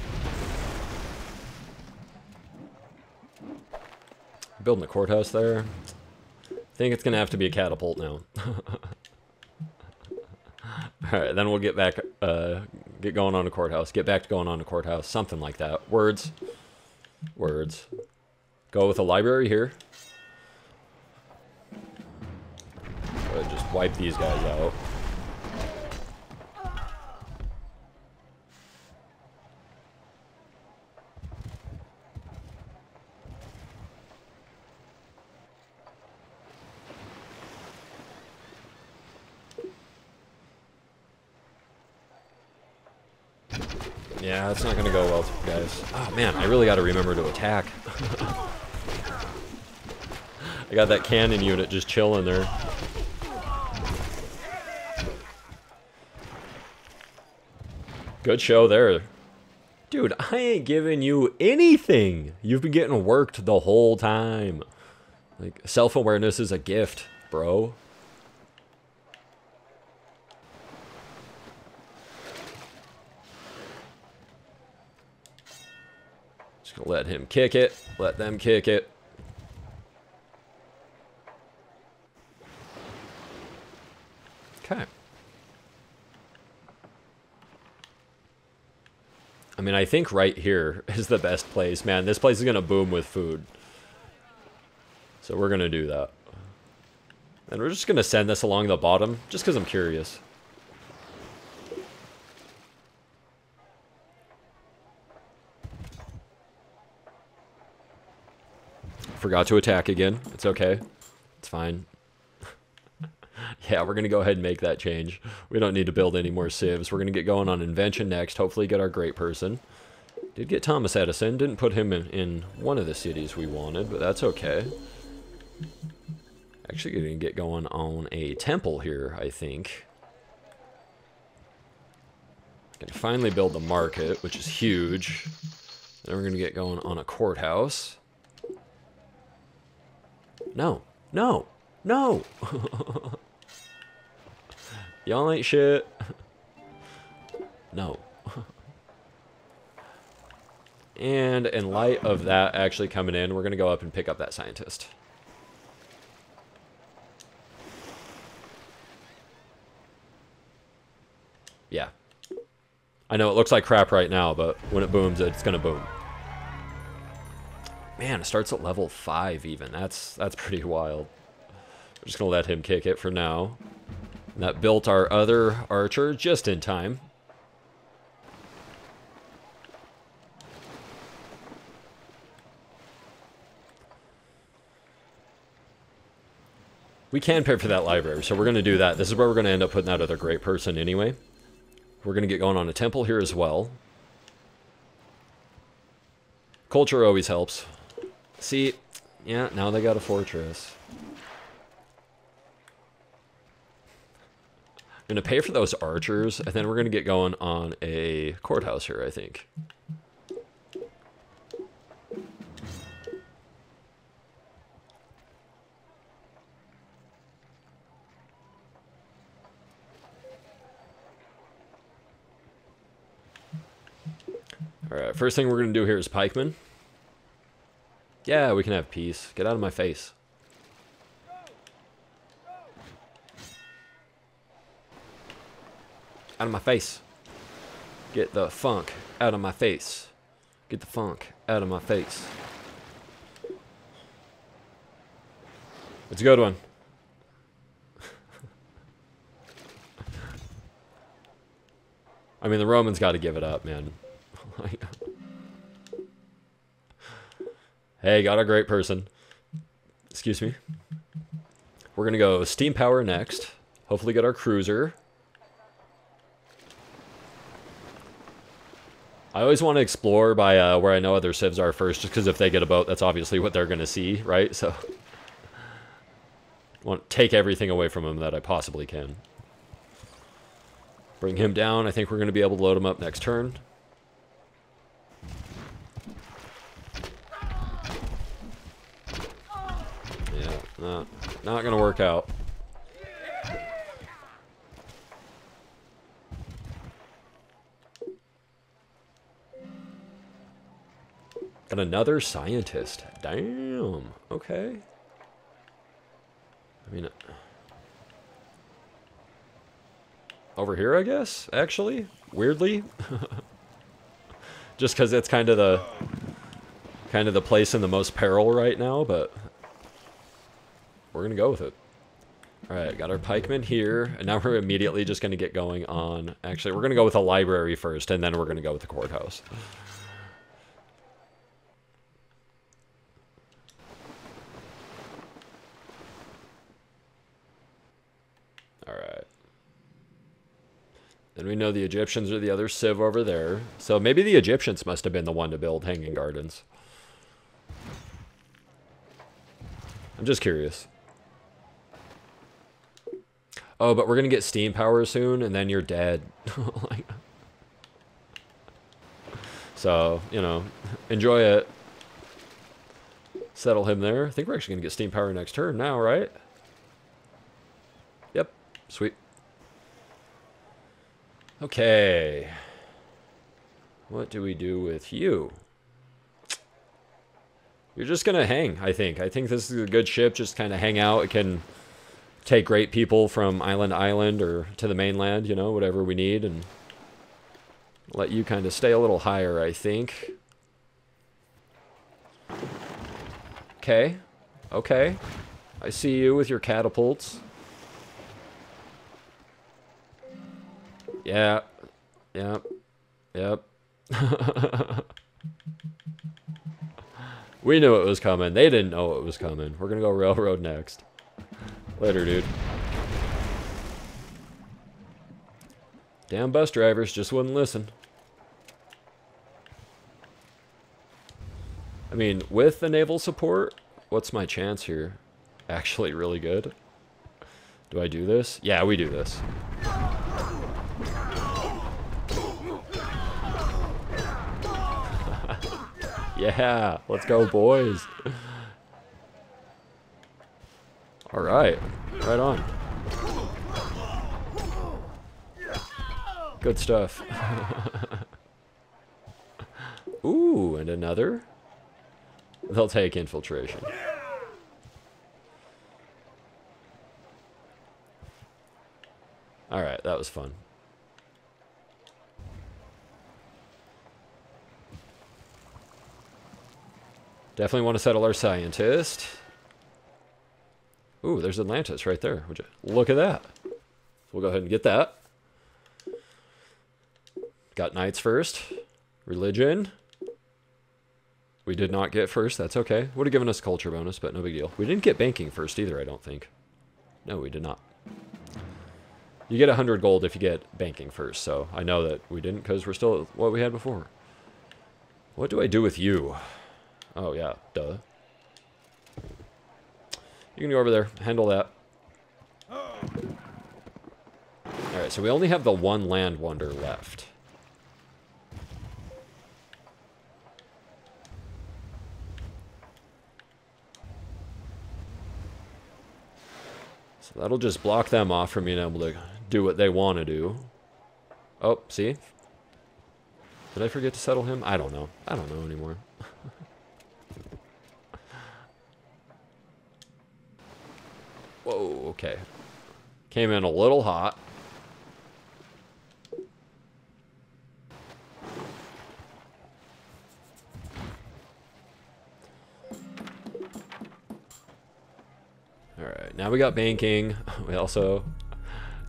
Building a courthouse there. I think it's gonna have to be a catapult now. (laughs) All right, then we'll get back, uh, get going on a courthouse. Get back to going on a courthouse, something like that. Words, words. Go with a library here. just wipe these guys out. Yeah, that's not going to go well, guys. Oh, man, I really got to remember to attack. I got that cannon unit just chilling there. Good show there. Dude, I ain't giving you anything. You've been getting worked the whole time. Like, self-awareness is a gift, bro. Let him kick it. Let them kick it. Okay. I mean, I think right here (laughs) is the best place. Man, this place is going to boom with food. So we're going to do that. And we're just going to send this along the bottom, just because I'm curious. Forgot to attack again. It's okay. It's fine. (laughs) yeah, we're going to go ahead and make that change. We don't need to build any more civs. We're going to get going on invention next. Hopefully get our great person. Did get Thomas Edison. Didn't put him in, in one of the cities we wanted, but that's okay. Actually going to get going on a temple here, I think. Can finally build the market, which is huge. Then we're going to get going on a courthouse. No. No. No. (laughs) Y'all ain't shit. (laughs) No. (laughs) and in light of that actually coming in, we're going to go up and pick up that scientist. Yeah. I know it looks like crap right now, but when it booms, it's going to boom. Man, it starts at level 5 even. That's that's pretty wild. We're just going to let him kick it for now. And that built our other archer just in time. We can pay for that library, so we're going to do that. This is where we're going to end up putting that other great person anyway. We're going to get going on a temple here as well. Culture always helps. See, yeah, now they got a fortress. I'm going to pay for those archers, and then we're going to get going on a courthouse here, I think. Alright, first thing we're going to do here is pikemen. Yeah, we can have peace. Get out of my face. Out of my face. Get the funk out of my face. Get the funk out of my face. It's a good one. (laughs) I mean, the Romans got to give it up, man. (laughs) hey, got a great person. Excuse me. We're going to go steam power next. Hopefully get our cruiser. I always want to explore by uh, where I know other civs are first, just because if they get a boat, that's obviously what they're going to see, right? So, (laughs) want to take everything away from them that I possibly can. Bring him down. I think we're going to be able to load him up next turn. Not, not gonna work out. Got another scientist. Damn. Okay. I mean, over here, I guess. Actually, weirdly, (laughs) just because it's kind of the kind of the place in the most peril right now. But we're going to go with it. Alright, got our pikemen here, and now we're immediately just going to get going on... Actually, we're going to go with a library first, and then we're going to go with the courthouse. Alright. Then we know the Egyptians are the other civ over there. So maybe the Egyptians must have been the one to build Hanging Gardens. I'm just curious. Oh, but we're gonna get steam power soon, and then you're dead. (laughs) so, you know, enjoy it. Settle him there. I think we're actually gonna get steam power next turn now, right? Yep. Sweet. Okay. What do we do with you? You're just gonna hang, I think. I think this is a good ship, just kind of hang out. It can take great people from island to island or to the mainland, you know, whatever we need, and Let you kind of stay a little higher, I think. Okay. Okay. I see you with your catapults. Yeah. Yep. Yep. (laughs) we knew it was coming. They didn't know it was coming. We're gonna go railroad next. Later, dude. Damn bus drivers just wouldn't listen. I mean, with the naval support, what's my chance here? Actually really good. Do I do this? Yeah, we do this. (laughs) yeah, let's go, boys. All right, right on. Good stuff. (laughs) Ooh, and another. They'll take infiltration. Alright, that was fun. Definitely want to settle our scientist. Ooh, there's Atlantis right there. Would you look at that? We'll go ahead and get that. Got knights first. Religion. We did not get first. That's okay. Would have given us culture bonus, but no big deal. We didn't get banking first either, I don't think. No, we did not. You get 100 gold if you get banking first, so I know that we didn't because we're still at what we had before. What do I do with you? Oh, yeah, duh. You can go over there, handle that. Alright, so we only have the one land wonder left. So that'll just block them off from being able to do what they want to do. Oh, see? Did I forget to settle him? I don't know. I don't know anymore. Whoa, okay. Came in a little hot. Alright, now we got banking. (laughs) We also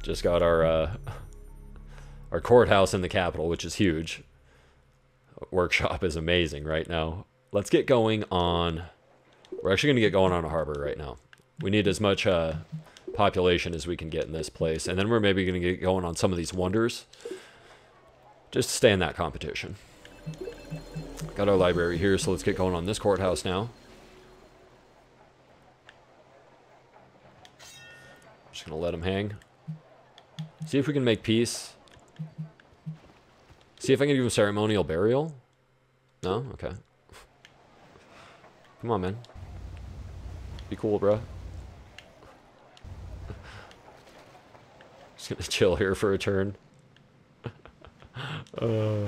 just got our uh, our courthouse in the capital, which is huge. Workshop is amazing right now. Let's get going on... We're actually going to get going on a harbor right now. We need as much uh, population as we can get in this place. And then we're maybe going to get going on some of these wonders. Just stay in that competition. Got our library here, so let's get going on this courthouse now. Just going to let them hang. See if we can make peace. See if I can give him ceremonial burial. No? Okay. Come on, man. Be cool, bro. Just gonna (laughs) chill here for a turn. (laughs) uh.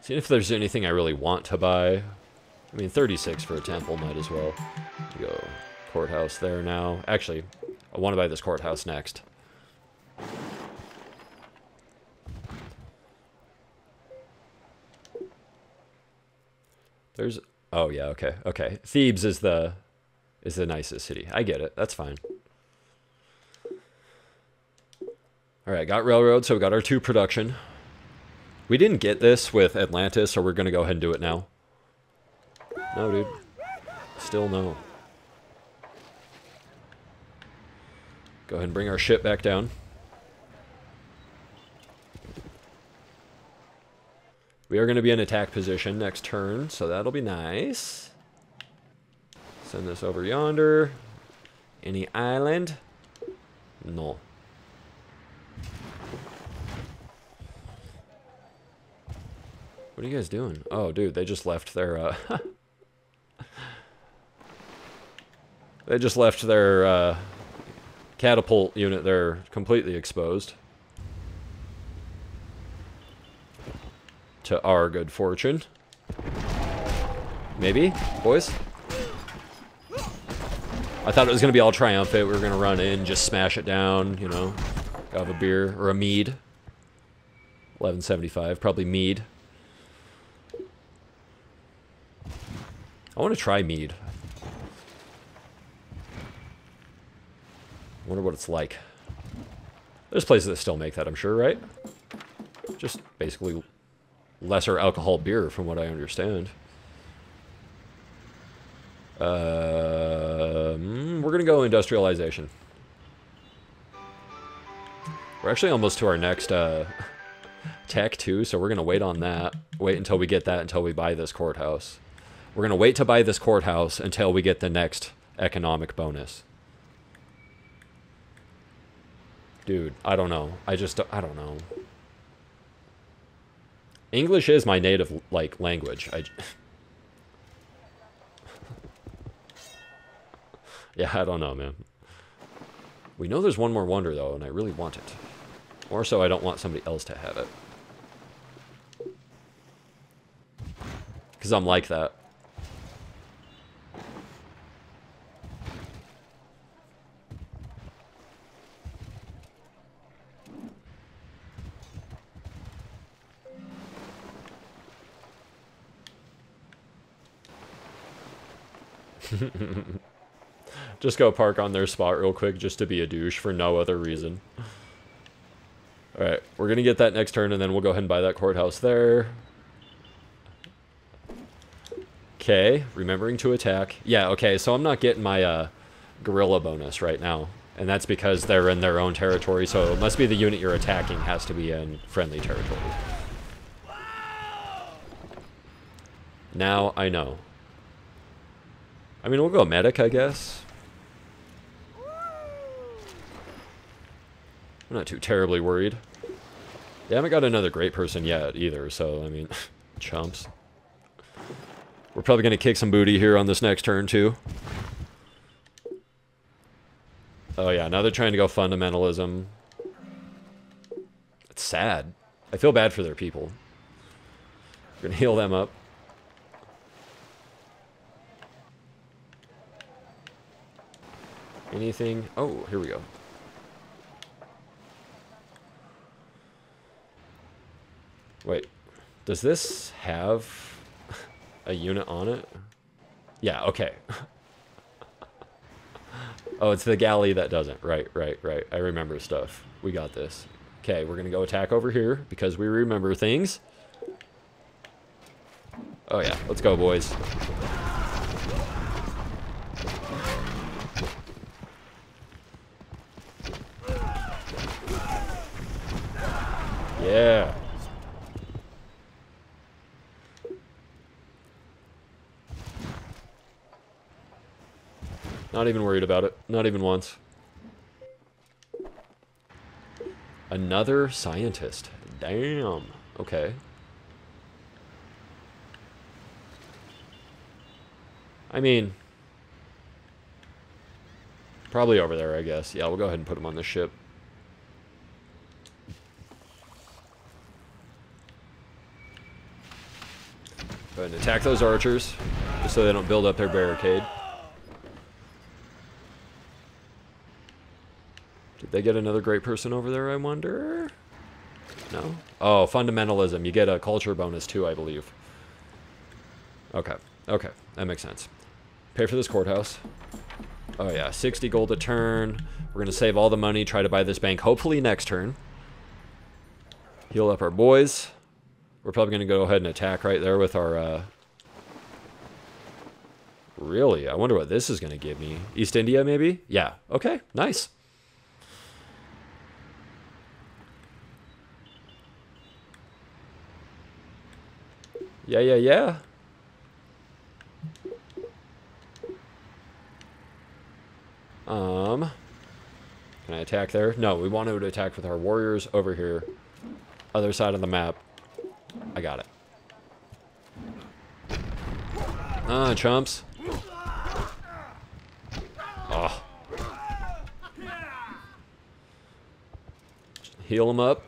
See if there's anything I really want to buy. I mean, 36 for a temple might as well. Go courthouse there now. Actually, I want to buy this courthouse next. There's oh yeah, okay. Okay. Thebes is the is the nicest city. I get it. That's fine. All right, got railroad, so we got our two production. We didn't get this with Atlantis, so we're to go ahead and do it now. No, dude. Still no. Go ahead and bring our ship back down. We are going to be in attack position next turn, so that'll be nice. Send this over yonder. Any island? No. What are you guys doing? Oh, dude, they just left their, uh... (laughs) they just left their, uh, catapult unit there completely exposed. To our good fortune. Maybe, boys? I thought it was going to be all triumphant. We were going to run in, just smash it down, you know. Have a beer or a mead. 1175, probably mead. I want to try mead. wonder what it's like. There's places that still make that, I'm sure, right? Just basically lesser alcohol beer, from what I understand. Uh, we're going to go industrialization. We're actually almost to our next uh, (laughs) tech, too, so we're going to wait on that. Wait until we get that until we buy this courthouse. We're going to wait to buy this courthouse until we get the next economic bonus. Dude, I don't know. I just, I don't know. English is my native, like, language. I... (laughs) yeah, I don't know, man. We know there's one more wonder, though, and I really want it. Or so I don't want somebody else to have it. Because I'm like that. (laughs) just go park on their spot real quick just to be a douche for no other reason. Alright, we're going to get that next turn and then we'll go ahead and buy that courthouse there. Okay, remembering to attack. Yeah, okay, so I'm not getting my uh, guerrilla bonus right now. And that's because they're in their own territory, so it must be the unit you're attacking has to be in friendly territory. Now I know. I mean, we'll go medic, I guess. I'm not too terribly worried. They haven't got another great person yet, either, so, I mean, (laughs) chumps. We're probably going to kick some booty here on this next turn, too. Oh, yeah, now they're trying to go fundamentalism. It's sad. I feel bad for their people. We're going to heal them up. Anything? Oh, here we go. Wait, does this have a unit on it? Yeah, okay. (laughs) oh, it's the galley that doesn't. Right, right, right. I remember stuff. We got this. Okay, we're going to go attack over here because we remember things. Oh yeah, let's go, boys. Yeah. Not even worried about it. Not even once. Another scientist. Damn. Okay. I mean... Probably over there, I guess. Yeah, we'll go ahead and put him on the ship. Go ahead and attack those archers, just so they don't build up their barricade. Did they get another great person over there, I wonder? No? Oh, fundamentalism. You get a culture bonus too, I believe. Okay. Okay. That makes sense. Pay for this courthouse. Oh yeah, 60 gold a turn. We're going to save all the money, try to buy this bank, hopefully next turn. Heal up our boys. We're probably going to go ahead and attack right there with our... Uh... Really? I wonder what this is going to give me. East India, maybe? Yeah. Okay. Nice. Yeah, yeah, yeah. Um, can I attack there? No, we want to attack with our warriors over here. Other side of the map. I got it. Ah, chumps. Oh. Heal him up.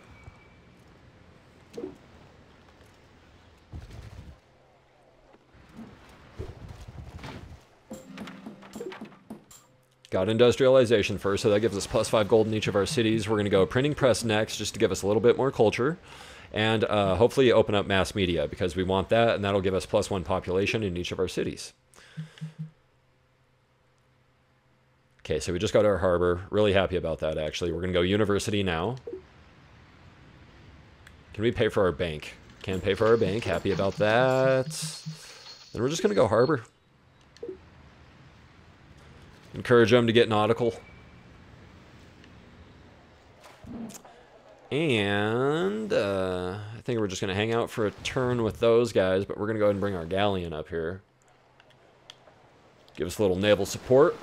Got industrialization first, so that gives us plus five gold in each of our cities. We're going to go printing press next, just to give us a little bit more culture. And uh, hopefully open up mass media, because we want that, and that'll give us plus one population in each of our cities. Okay, so we just got our harbor. Really happy about that, actually. We're going to go university now. Can we pay for our bank? Can pay for our bank. Happy about that. Then we're just going to go harbor. Encourage them to get nautical. And uh, I think we're just going to hang out for a turn with those guys, but we're going to go ahead and bring our galleon up here. Give us a little naval support.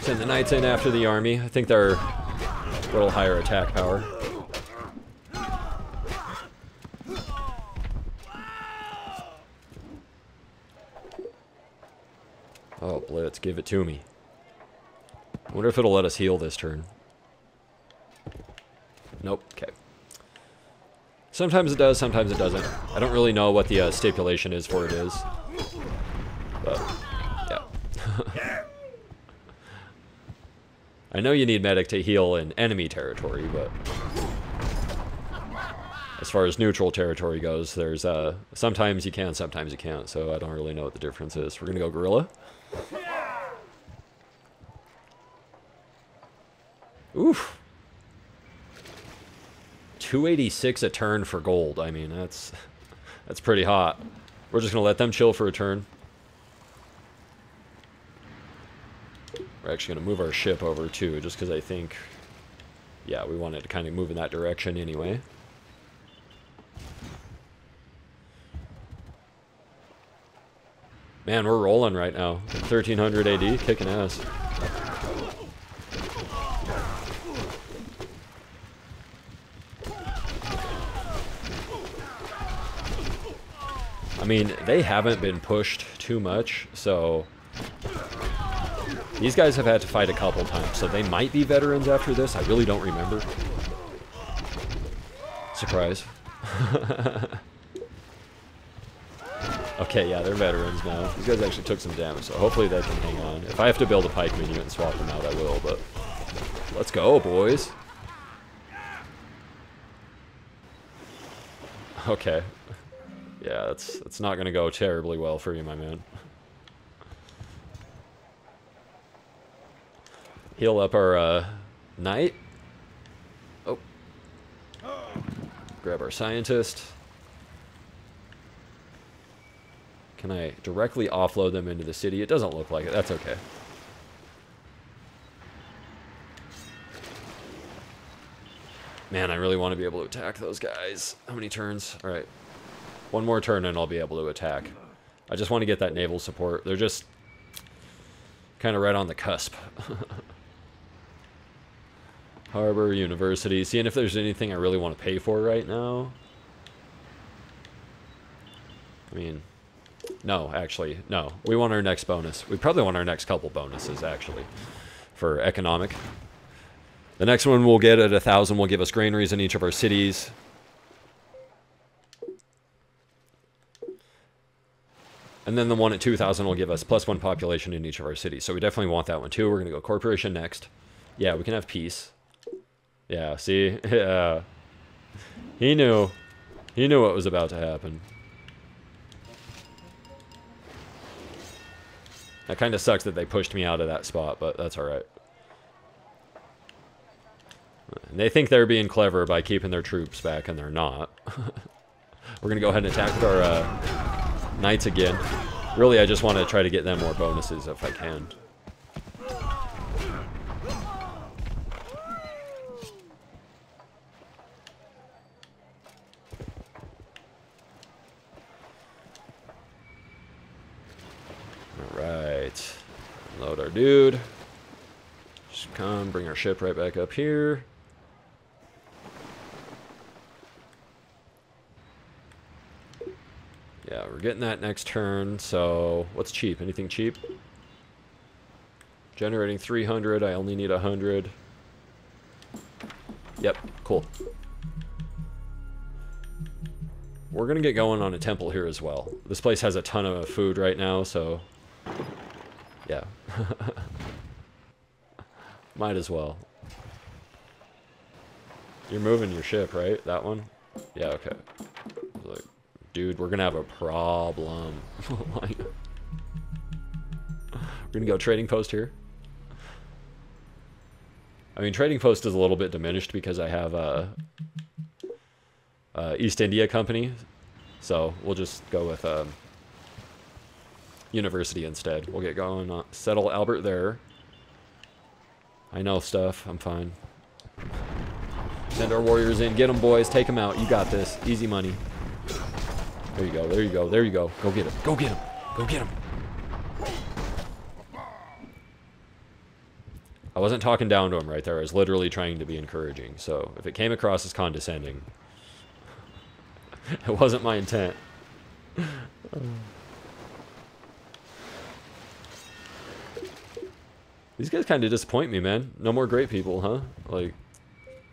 Send the knights in after the army. I think they're a little higher attack power. Oh, Blitz, give it to me. I wonder if it'll let us heal this turn. Nope, okay. Sometimes it does, sometimes it doesn't. I don't really know what the uh, stipulation is for it is. But, yeah. (laughs) I know you need medic to heal in enemy territory, but far as neutral territory goes, there's uh, sometimes you can, sometimes you can't, so I don't really know what the difference is. We're gonna go guerrilla. Oof. 286 a turn for gold. I mean, that's that's pretty hot. We're just going to let them chill for a turn. We're actually going to move our ship over too, just because I think, yeah, we wanted to kind of move in that direction anyway. Man, we're rolling right now. 1300 AD, kicking ass. I mean, they haven't been pushed too much, so... These guys have had to fight a couple times, so they might be veterans after this. I really don't remember. Surprise. (laughs) okay, yeah, they're veterans now. These guys actually took some damage, so hopefully they can hang on. If I have to build a pikeman unit and swap them out, I will, but... Let's go, boys. Okay, yeah, that's that's not gonna go terribly well for you, my man. Heal up our uh, knight. Oh. Grab our scientist. Can I directly offload them into the city? It doesn't look like it. That's okay. Man, I really want to be able to attack those guys. How many turns? All right. One more turn and I'll be able to attack. I just want to get that naval support. They're just kind of right on the cusp. (laughs) Harbor, University. Seeing if there's anything I really want to pay for right now. I mean, no, actually, no. We want our next bonus. We probably want our next couple bonuses, actually, for economic. The next one we'll get at a thousand will give us granaries in each of our cities. And then the one at 2,000 will give us plus one population in each of our cities. So we definitely want that one too. We're going to go corporation next. Yeah, we can have peace. Yeah, see? (laughs) Yeah. He knew. He knew what was about to happen. That kind of sucks that they pushed me out of that spot, but that's alright. They think they're being clever by keeping their troops back, and they're not. (laughs) We're going to go ahead and attack our uh, Knights again. Really, I just want to try to get them more bonuses if I can. Alright. Load our dude. Just come, bring our ship right back up here. Yeah, we're getting that next turn, so what's cheap? Anything cheap? Generating 300, I only need 100. Yep, cool. we're to get going on a temple here as well. This place has a ton of food right now, so... Yeah. (laughs) Might as well. You're moving your ship, right? That one? Yeah, okay. Like, dude, we're gonna have a problem. (laughs) we're gonna go trading post here. I mean, trading post is a little bit diminished because I have a, East India Company, so we'll just go with um, university instead. We'll get going. Settle Albert there. I know stuff. I'm fine. Send our warriors in. Get them, boys. Take them out. You got this. Easy money. There you go. There you go. There you go. Go get him. Go get him. Go get him. I wasn't talking down to him right there. I was literally trying to be encouraging. So if it came across as condescending, (laughs) it wasn't my intent. These guys kind of disappoint me, man. No more great people, huh? Like,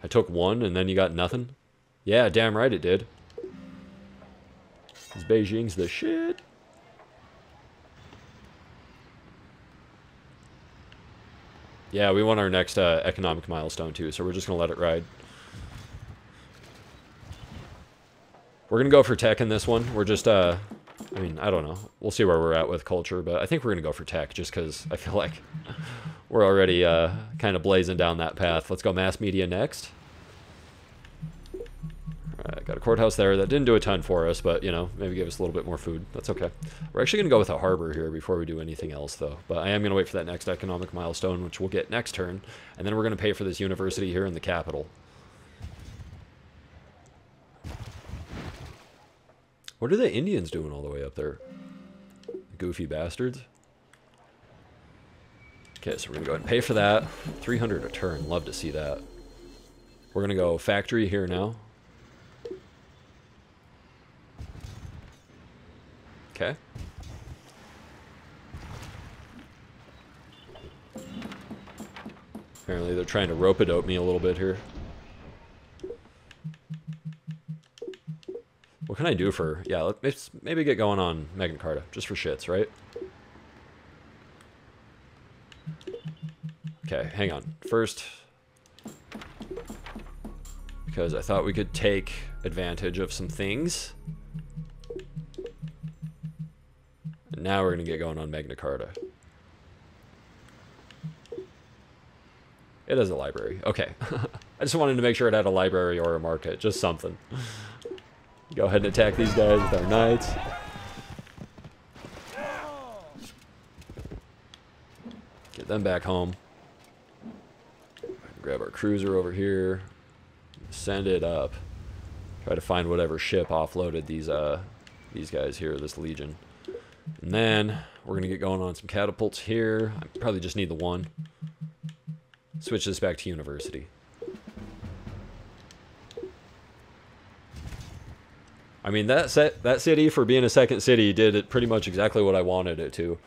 I took one and then you got nothing? Yeah, damn right it did. This Beijing's the shit. Yeah, we want our next uh, economic milestone too, so we're just going to let it ride. We're going to go for tech in this one. We're just, uh, I mean, I don't know. We'll see where we're at with culture, but I think we're going to go for tech just because I feel like (laughs) we're already uh, kind of blazing down that path. Let's go mass media next. Alright, got a courthouse there. That didn't do a ton for us, but, you know, maybe give us a little bit more food. That's okay. We're actually going to go with a harbor here before we do anything else, though. But I am going to wait for that next economic milestone, which we'll get next turn. And then we're going to pay for this university here in the capital. What are the Indians doing all the way up there? Goofy bastards. Okay, so we're going to go ahead and pay for that. 300 a turn. Love to see that. We're going to go factory here now. Okay. Apparently they're trying to rope-a-dope me a little bit here. What can I do for... Yeah, let's maybe get going on Magna Carta, just for shits, right? Okay, hang on. First, because I thought we could take advantage of some things. And now we're going to get going on Magna Carta. It is a library. Okay. (laughs) I just wanted to make sure it had a library or a market. Just something. (laughs) Go ahead and attack these guys with our knights. Get them back home. Grab our cruiser over here. Send it up. Try to find whatever ship offloaded these uh these guys here, this legion. And then we're gonna get going on some catapults here. I probably just need the one. Switch this back to university. I mean that set that city for being a second city did it pretty much exactly what I wanted it to.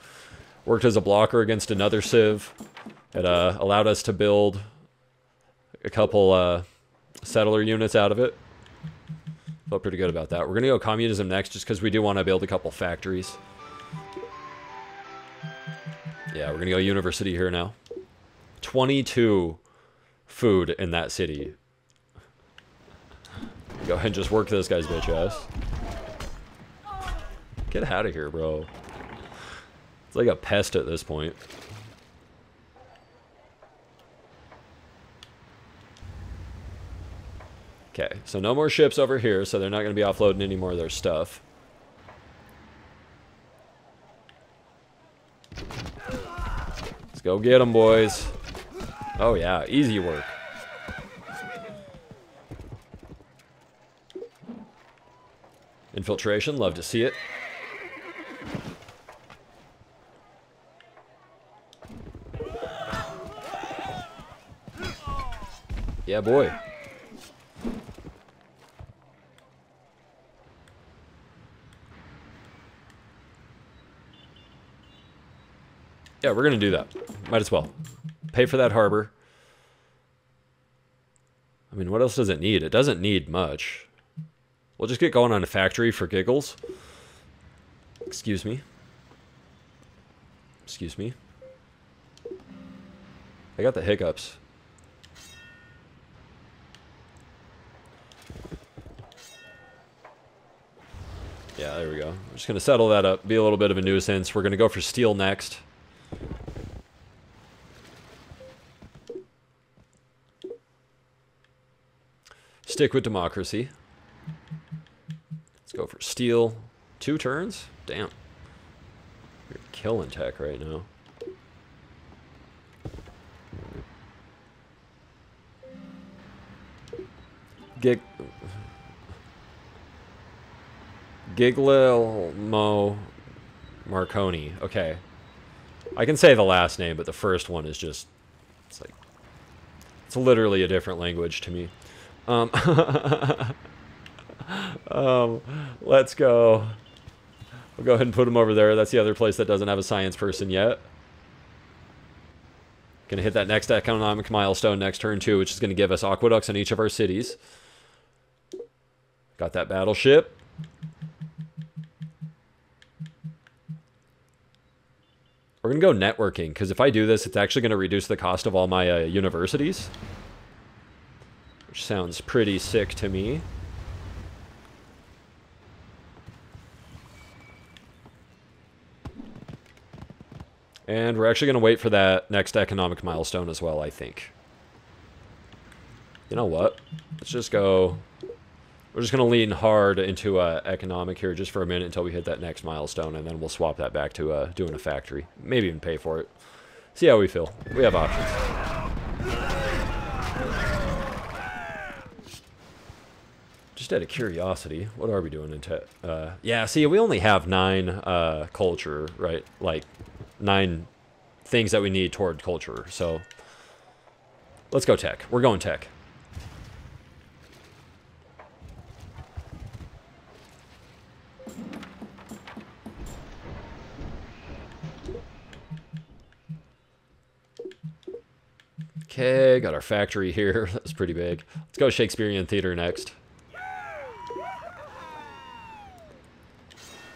Worked as a blocker against another civ. It uh, allowed us to build a couple uh, settler units out of it. Felt pretty good about that. We're going to go communism next just because we do want to build a couple factories. Yeah, we're going to go university here now. 22 food in that city. Go ahead and just work this guy's bitch ass. Get out of here, bro. It's like a pest at this point. Okay, so no more ships over here, so they're not going to be offloading any more of their stuff. Let's go get them, boys. Oh yeah, easy work. Infiltration, love to see it. Yeah, boy. Yeah, we're going to do that. Might as well. Pay for that harbor. I mean, what else does it need? It doesn't need much. We'll just get going on a factory for giggles. Excuse me. Excuse me. I got the hiccups. Yeah, there we go. We're just going to settle that up, be a little bit of a nuisance. We're going to go for steel next. Stick with democracy. Go for steel. Two turns? Damn. You're killing tech right now. Gig Giglilmo Marconi. Okay. I can say the last name, but the first one is just it's like it's literally a different language to me. Um, (laughs) um let's go. We'll go ahead and put him over there. That's the other place that doesn't have a science person yet. Gonna hit that next economic milestone next turn too, which is gonna give us aqueducts in each of our cities. Got that battleship. We're to go networking, because if I do this, it's actually to reduce the cost of all my uh, universities. Which sounds pretty sick to me. And we're actually going to wait for that next economic milestone as well, I think. You know what? Let's just go we're just going to lean hard into uh, economic here just for a minute until we hit that next milestone, and then we'll swap that back to uh, doing a factory. Maybe even pay for it. See how we feel. We have options. Just out of curiosity, what are we doing in tech? Uh, yeah, see, we only have nine uh, culture, right? Like, nine things that we need toward culture. So, let's go tech. We're going tech. Okay, got our factory here. (laughs) That's pretty big. Let's go Shakespearean Theater next.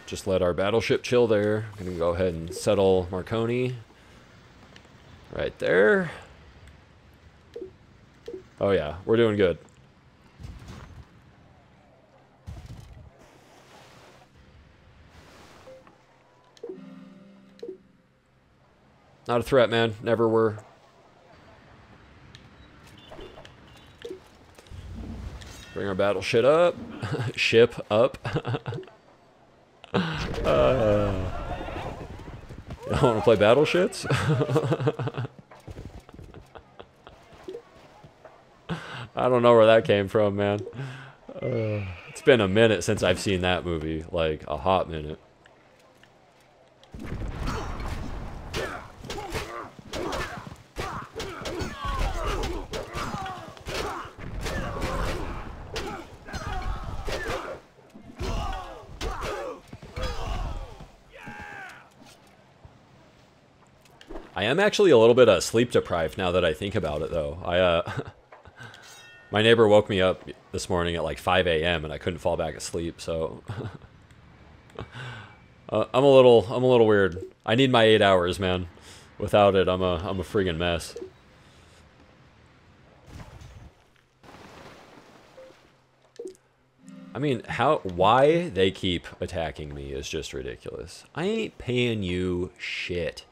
Just let our battleship chill there. I'm gonna go ahead and settle Marconi. Right there. Oh yeah, we're doing good. Not a threat, man. Never were. Bring our battle shit up. (laughs) Ship up. (laughs) uh, you don't want to play battleships? (laughs) I don't know where that came from, man. Uh, it's been a minute since I've seen that movie. Like, a hot minute. I am actually a little bit uh, sleep deprived now that I think about it, though. I uh, (laughs) my neighbor woke me up this morning at like 5 a.m. and I couldn't fall back asleep, so (laughs) uh, I'm a little I'm a little weird. I need my eight hours, man. Without it, I'm a I'm a friggin' mess. I mean, how why they keep attacking me is just ridiculous. I ain't paying you shit.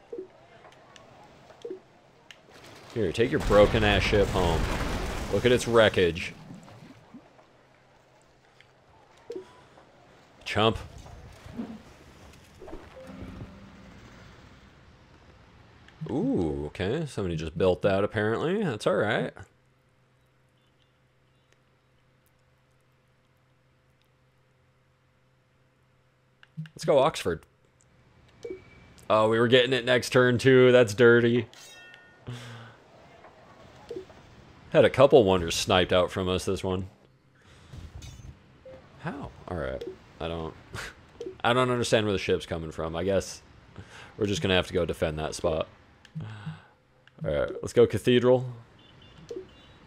Here, take your broken ass ship home. Look at its wreckage. Chump. Ooh, okay. Somebody just built that apparently. That's alright. Let's go Oxford. Oh, we were getting it next turn too. That's dirty. Had a couple wonders sniped out from us this one. How? Alright. I don't... (laughs) I don't understand where the ship's coming from. I guess we're just going to have to go defend that spot. Alright, let's go Cathedral.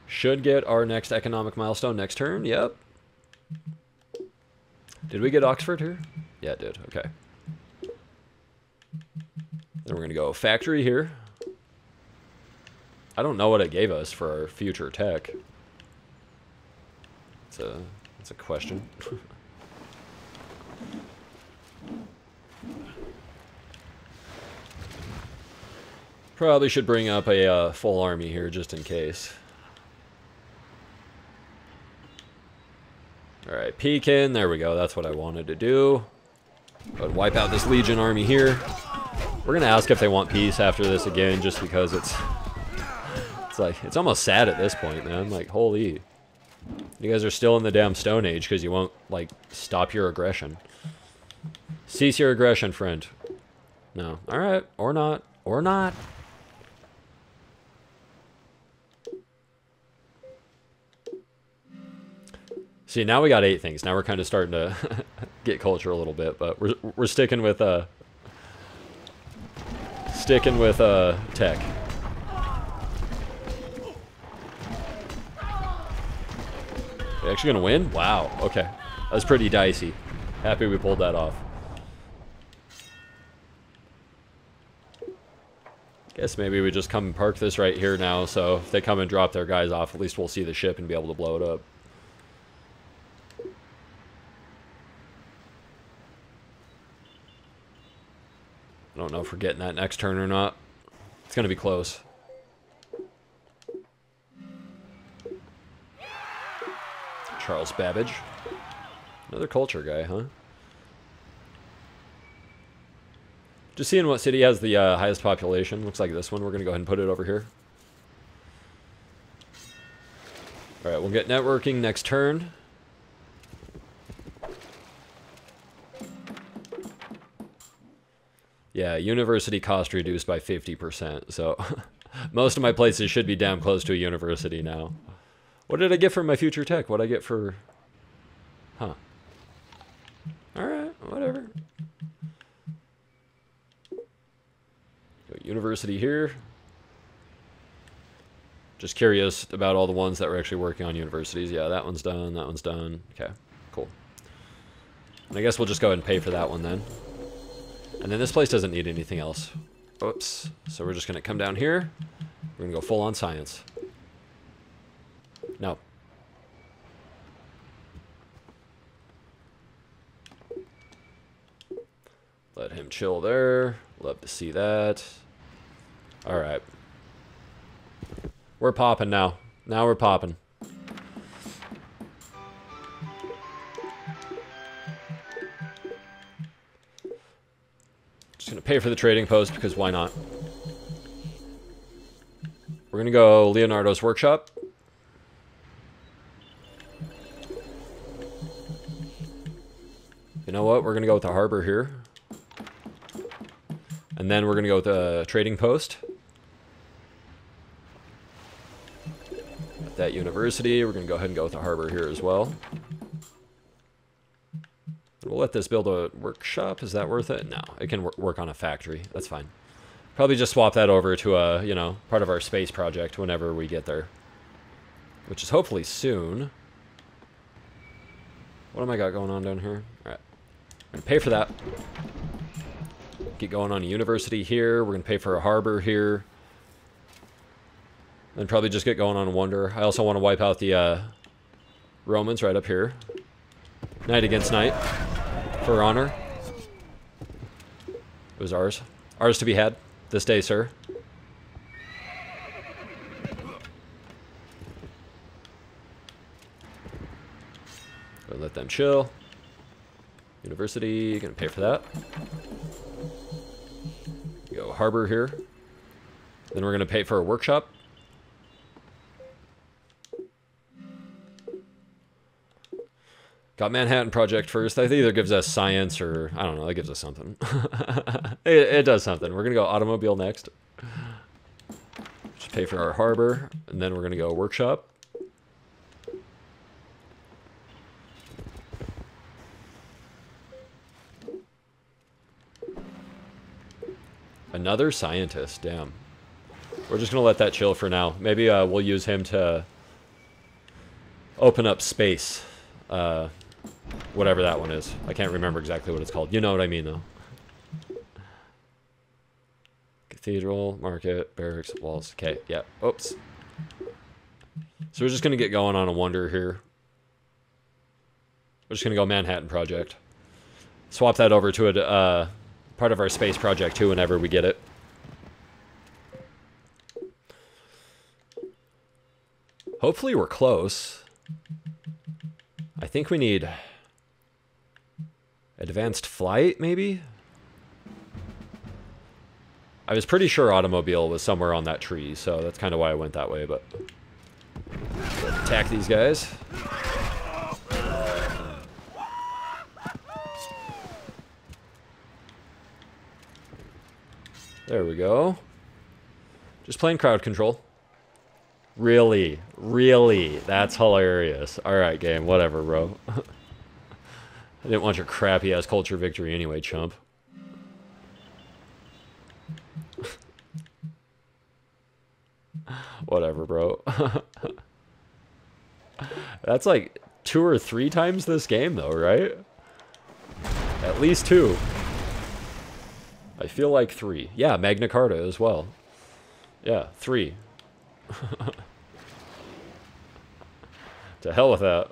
Should get our next economic milestone next turn. Yep. Did we get Oxford here? Yeah, it did. Okay. Then we're going to go factory here. I don't know what it gave us for our future tech. It's a, it's a question. (laughs) Probably should bring up a uh, full army here just in case. Alright, Pekin. There we go. That's what I wanted to do. But wipe out this Legion army here. We're going to ask if they want peace after this again just because it's... It's like, it's almost sad at this point, man. Like, holy... You guys are still in the damn Stone Age because you won't, like, stop your aggression. Cease your aggression, friend. No. Alright. Or not. Or not. See, now we got eight things. Now we're kind of starting to (laughs) get culture a little bit, but we're we're sticking with uh sticking with uh tech. Actually gonna win? Wow. Okay, that was pretty dicey. Happy we pulled that off. Guess maybe we just come and park this right here now, so if they come and drop their guys off, at least we'll see the ship and be able to blow it up. I don't know if we're getting that next turn or not. It's going to be close. Charles Babbage. Another culture guy, huh? Just seeing what city has the uh, highest population. Looks like this one. We're going to go ahead and put it over here. Alright, we'll get networking next turn. Yeah, university cost reduced by 50%. So (laughs) most of my places should be damn close to a university now. What did I get for my future tech? What did I get for... Huh. Alright, whatever. University here. Just curious about all the ones that were actually working on universities. Yeah, that one's done, that one's done. Okay, cool. And I guess we'll just go ahead and pay for that one then. And then this place doesn't need anything else. Oops. So we're just going to come down here. We're going to go full on science. No. Let him chill there. Love to see that. Alright. We're popping now. Now we're popping. Just going to pay for the trading post because why not? We're going to go Leonardo's workshop. You know what? We're going to go with the harbor here. And then we're going to go with the trading post. At that university, we're going to go ahead and go with the harbor here as well. We'll let this build a workshop. Is that worth it? No, it can work on a factory. That's fine. Probably just swap that over to a, you know, part of our space project whenever we get there. Which is hopefully soon. What am I got going on down here? Alright. I'm going to pay for that. Get going on a university here. We're going to pay for a harbor here. Then probably just get going on wonder. I also want to wipe out the uh, Romans right up here. Knight against knight for honor. It was ours. Ours to be had this day, sir. Let them chill. University, gonna pay for that. Go harbor here. Then we're gonna pay for a workshop. Got Manhattan Project first. That either gives us science or, I don't know, that gives us something. (laughs) it, it, does something. We're to go automobile next. Just pay for our harbor. And then we're to go workshop. Another scientist, damn. We're just going to let that chill for now. Maybe uh, we'll use him to open up space. Uh, Whatever that one is. I can't remember exactly what it's called. You know what I mean, though. Cathedral, market, barracks, walls. Okay, yeah. Oops. So we're just going to get going on a wonder here. We're just going to go Manhattan Project. Swap that over to a uh, part of our space project, too, whenever we get it. Hopefully we're close. I think we need advanced flight, maybe? I was pretty sure automobile was somewhere on that tree, so that's kind of why I went that way, but... Attack these guys. There we go. Just playing crowd control. Really? Really? That's hilarious. Alright, game. Whatever, bro. (laughs) I didn't want your crappy-ass culture victory anyway, chump. (laughs) Whatever, bro. (laughs) That's like two or three times this game, though, right? At least two. I feel like three. Yeah, Magna Carta as well. Yeah, three. (laughs) to hell with that.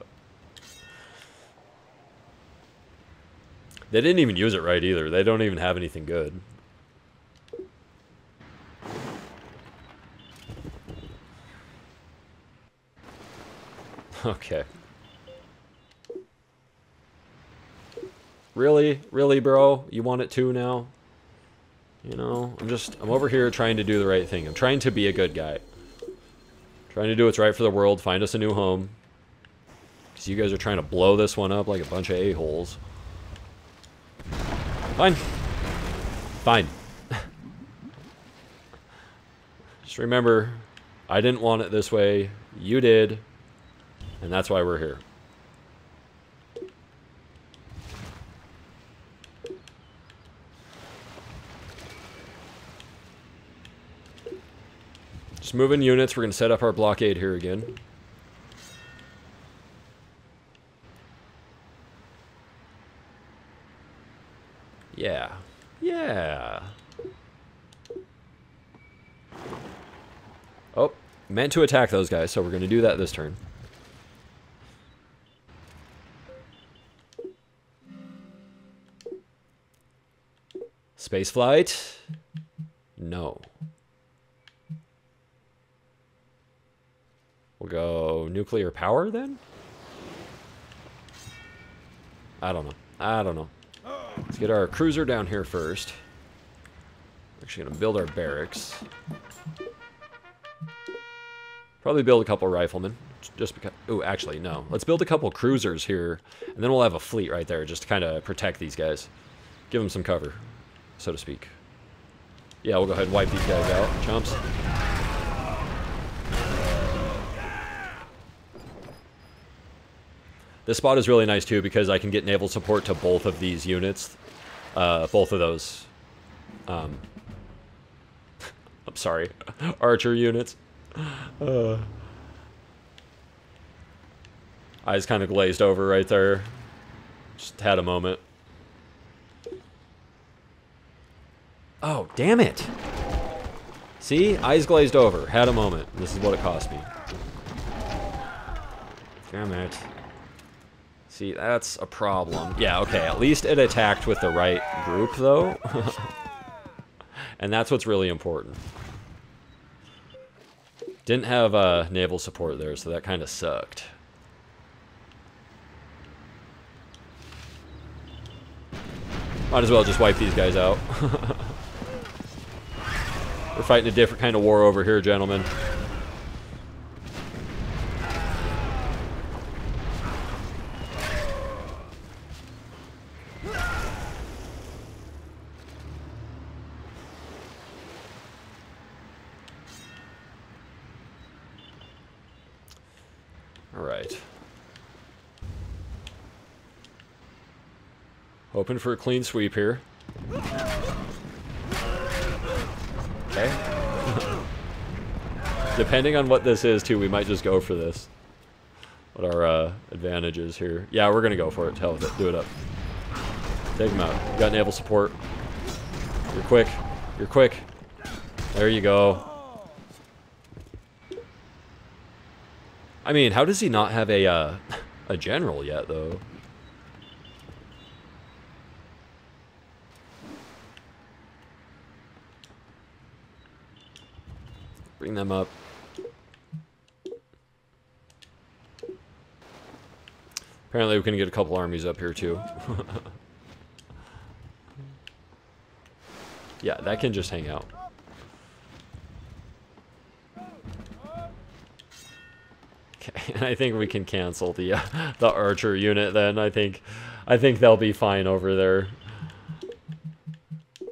They didn't even use it right either. They don't even have anything good. Okay. Really? Really, bro? You want it too now? You know, I'm just, I'm over here trying to do the right thing. I'm trying to be a good guy. Trying to do what's right for the world, find us a new home. Because you guys are trying to blow this one up like a bunch of a-holes. Fine. Fine. (laughs) just remember, I didn't want it this way. You did. And that's why we're here. Moving units. We're going to set up our blockade here again. Yeah. Yeah. Oh, meant to attack those guys, so we're going to do that this turn. Space flight? No. We'll go nuclear power then? I don't know. I don't know. Let's get our cruiser down here first. Actually gonna build our barracks. Probably build a couple riflemen. Just because... Oh, actually, no. Let's build a couple cruisers here, and then we'll have a fleet right there just to kind of protect these guys. Give them some cover so to speak. Yeah, we'll go ahead and wipe these guys out, chumps. This spot is really nice too because I can get naval support to both of these units. Uh, both of those. Um, (laughs) I'm sorry. (laughs) Archer units. Uh, eyes kind of glazed over right there. Just had a moment. Oh, damn it. See? Eyes glazed over. Had a moment. This is what it cost me. Damn it. See, that's a problem. Yeah, okay. At least it attacked with the right group, though. (laughs) and that's what's really important. Didn't have uh, naval support there, so that kind of sucked. Might as well just wipe these guys out. (laughs) We're fighting a different kind of war over here, gentlemen. All right. Hoping for a clean sweep here. Okay. (laughs) Depending on what this is, too, we might just go for this. what our uh, advantage is here. Yeah, we're gonna go for it. With it. Do it up. Take him out. You got naval support. You're quick. You're quick. There you go. I mean, how does he not have a uh, (laughs) a general yet, though? Bring them up. Apparently we can get a couple armies up here, too. (laughs) yeah, that can just hang out. Okay, (laughs) and I think we can cancel the uh, the archer unit then. I think I think they'll be fine over there.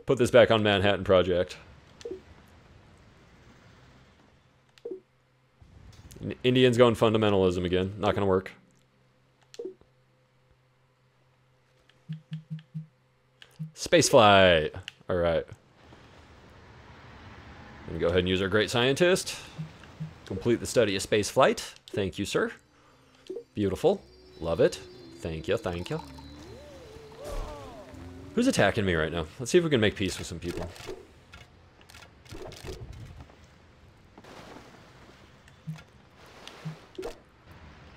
Put this back on Manhattan Project. Indians going fundamentalism again. Not going to work. Spaceflight. All right. Gonna go ahead and use our great scientist. Complete the study of space flight. Thank you, sir. Beautiful. Love it. Thank you, thank you. Who's attacking me right now? Let's see if we can make peace with some people.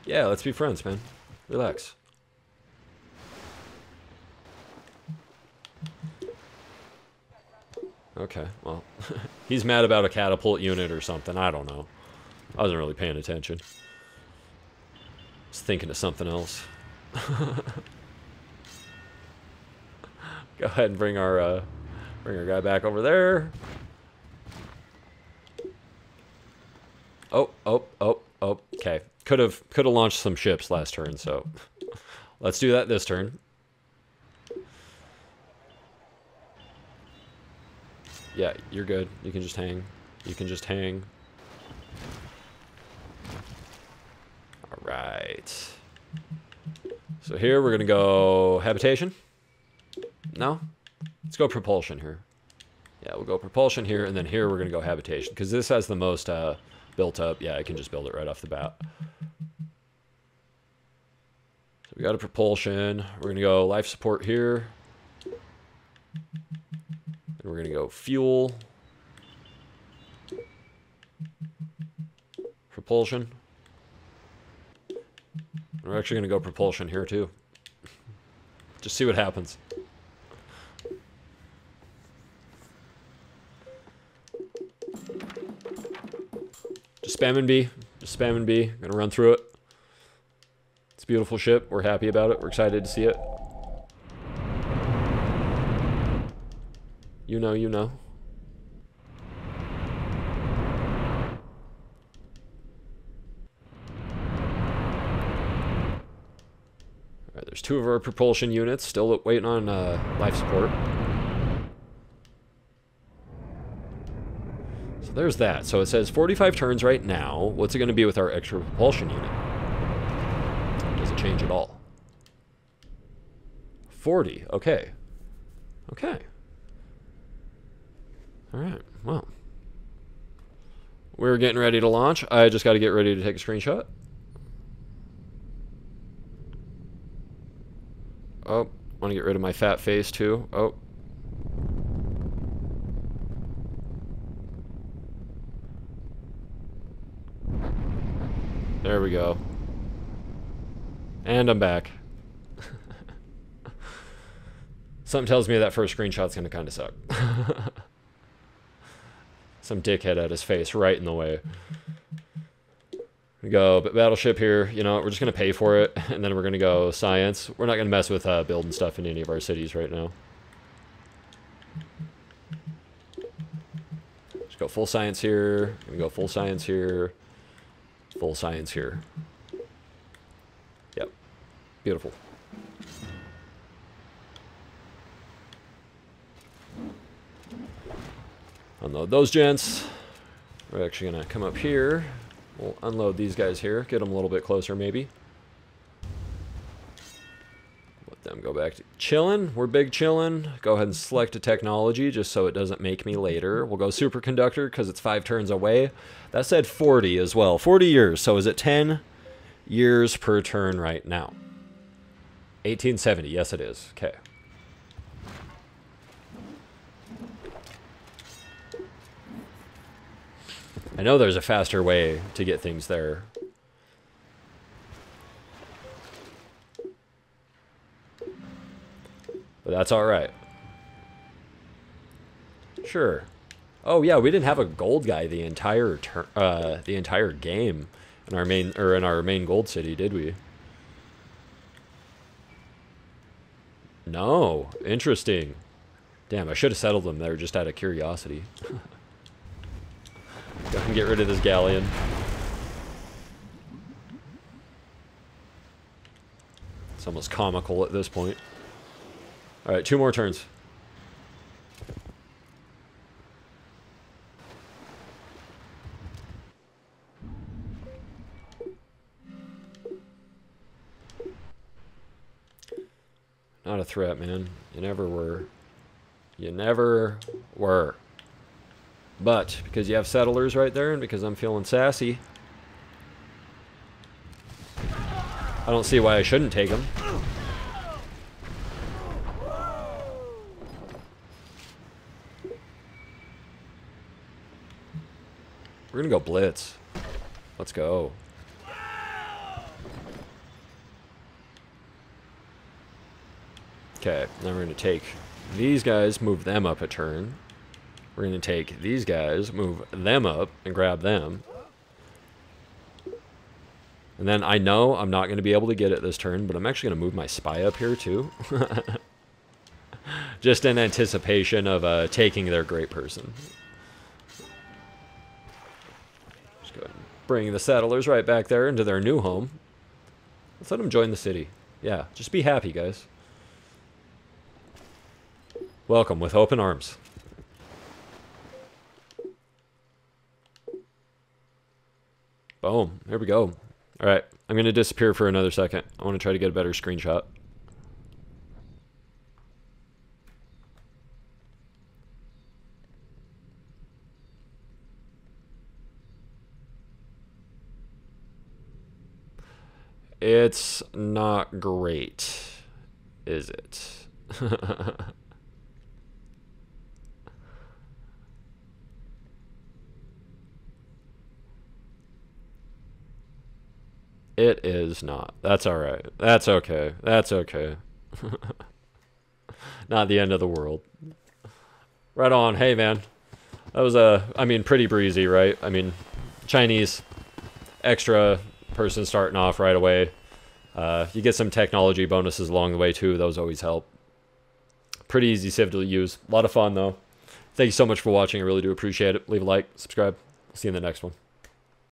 Yeah, let's be friends, man. Relax. Okay, well, (laughs) he's mad about a catapult unit or something. I don't know. I wasn't really paying attention. I was thinking of something else. (laughs) Go ahead and bring our uh, bring our guy back over there. Oh, oh, oh, oh. Okay, could have could have launched some ships last turn, so (laughs) let's do that this turn. Yeah, you're good. You can just hang. You can just hang. All right. So here we're gonna go habitation. No, let's go propulsion here. Yeah, we'll go propulsion here, and then here we're gonna go habitation because this has the most uh, built up. Yeah, I can just build it right off the bat. So we got a propulsion. We're gonna go life support here. And we're gonna go fuel. Propulsion. We're actually gonna go propulsion here too. (laughs) Just see what happens. Spamming B. Just spamming B. Gonna run through it. It's a beautiful ship. We're happy about it. We're excited to see it. You know, you know. Alright, there's two of our propulsion units still waiting on uh, life support. There's that. So it says 45 turns right now. What's it going to be with our extra propulsion unit? Does it change at all? 40. Okay. Okay. Alright, well. We're getting ready to launch. I just got to get ready to take a screenshot. Oh, want to get rid of my fat face too. Oh. There we go. And I'm back. (laughs) Something tells me that first screenshot's going to kind of suck. (laughs) some dickhead at his face right in the way. We go battleship here, you know, we're just going to pay for it, (laughs) and then we're going to go science. We're not going to mess with uh, building stuff in any of our cities right now. Just go full science here, we go full science here, full science here. Yep, beautiful. Unload those gents. We're actually going to come up here. We'll unload these guys here. Get them a little bit closer, maybe. Them go back to chilling. We're big chilling. Go ahead and select a technology just so it doesn't make me later. We'll go superconductor because it's five turns away. That said 40 as well. 40 years. So is it 10? years per turn right now. 1870, yes it is. Okay. I know there's a faster way to get things there. But that's alright. Sure. Oh yeah, we didn't have a gold guy the entire ter uh, the entire game in our main or in our main gold city, did we? No. Interesting. Damn, I should have settled them there just out of curiosity. (laughs) Go and get rid of this galleon. It's almost comical at this point. Alright, two more turns. Not a threat, man. You never were. You never were. But, because you have settlers right there, and because I'm feeling sassy, I don't see why I shouldn't take them. We're gonna go blitz. Let's go. Okay, now we're to take these guys, move them up a turn. We're to take these guys, move them up, and grab them. And then I know I'm not to be able to get it this turn, but I'm actually to move my spy up here too. (laughs) Just in anticipation of uh, taking their great person. Bring the settlers right back there into their new home. Let's let them join the city. Yeah, just be happy, guys. Welcome with open arms. Boom. There we go. All right. I'm going to disappear for another second. I want to try to get a better screenshot. It's not great, is it? (laughs) It is not. That's all right. That's okay. That's okay. (laughs) not the end of the world. Right on. Hey, man. That was a, I mean, pretty breezy, right? I mean, Chinese extra person starting off right away. Uh, you get some technology bonuses along the way, too. Those always help. Pretty easy civ to use. A lot of fun, though. Thank you so much for watching. I really do appreciate it. Leave a like, subscribe. See you in the next one.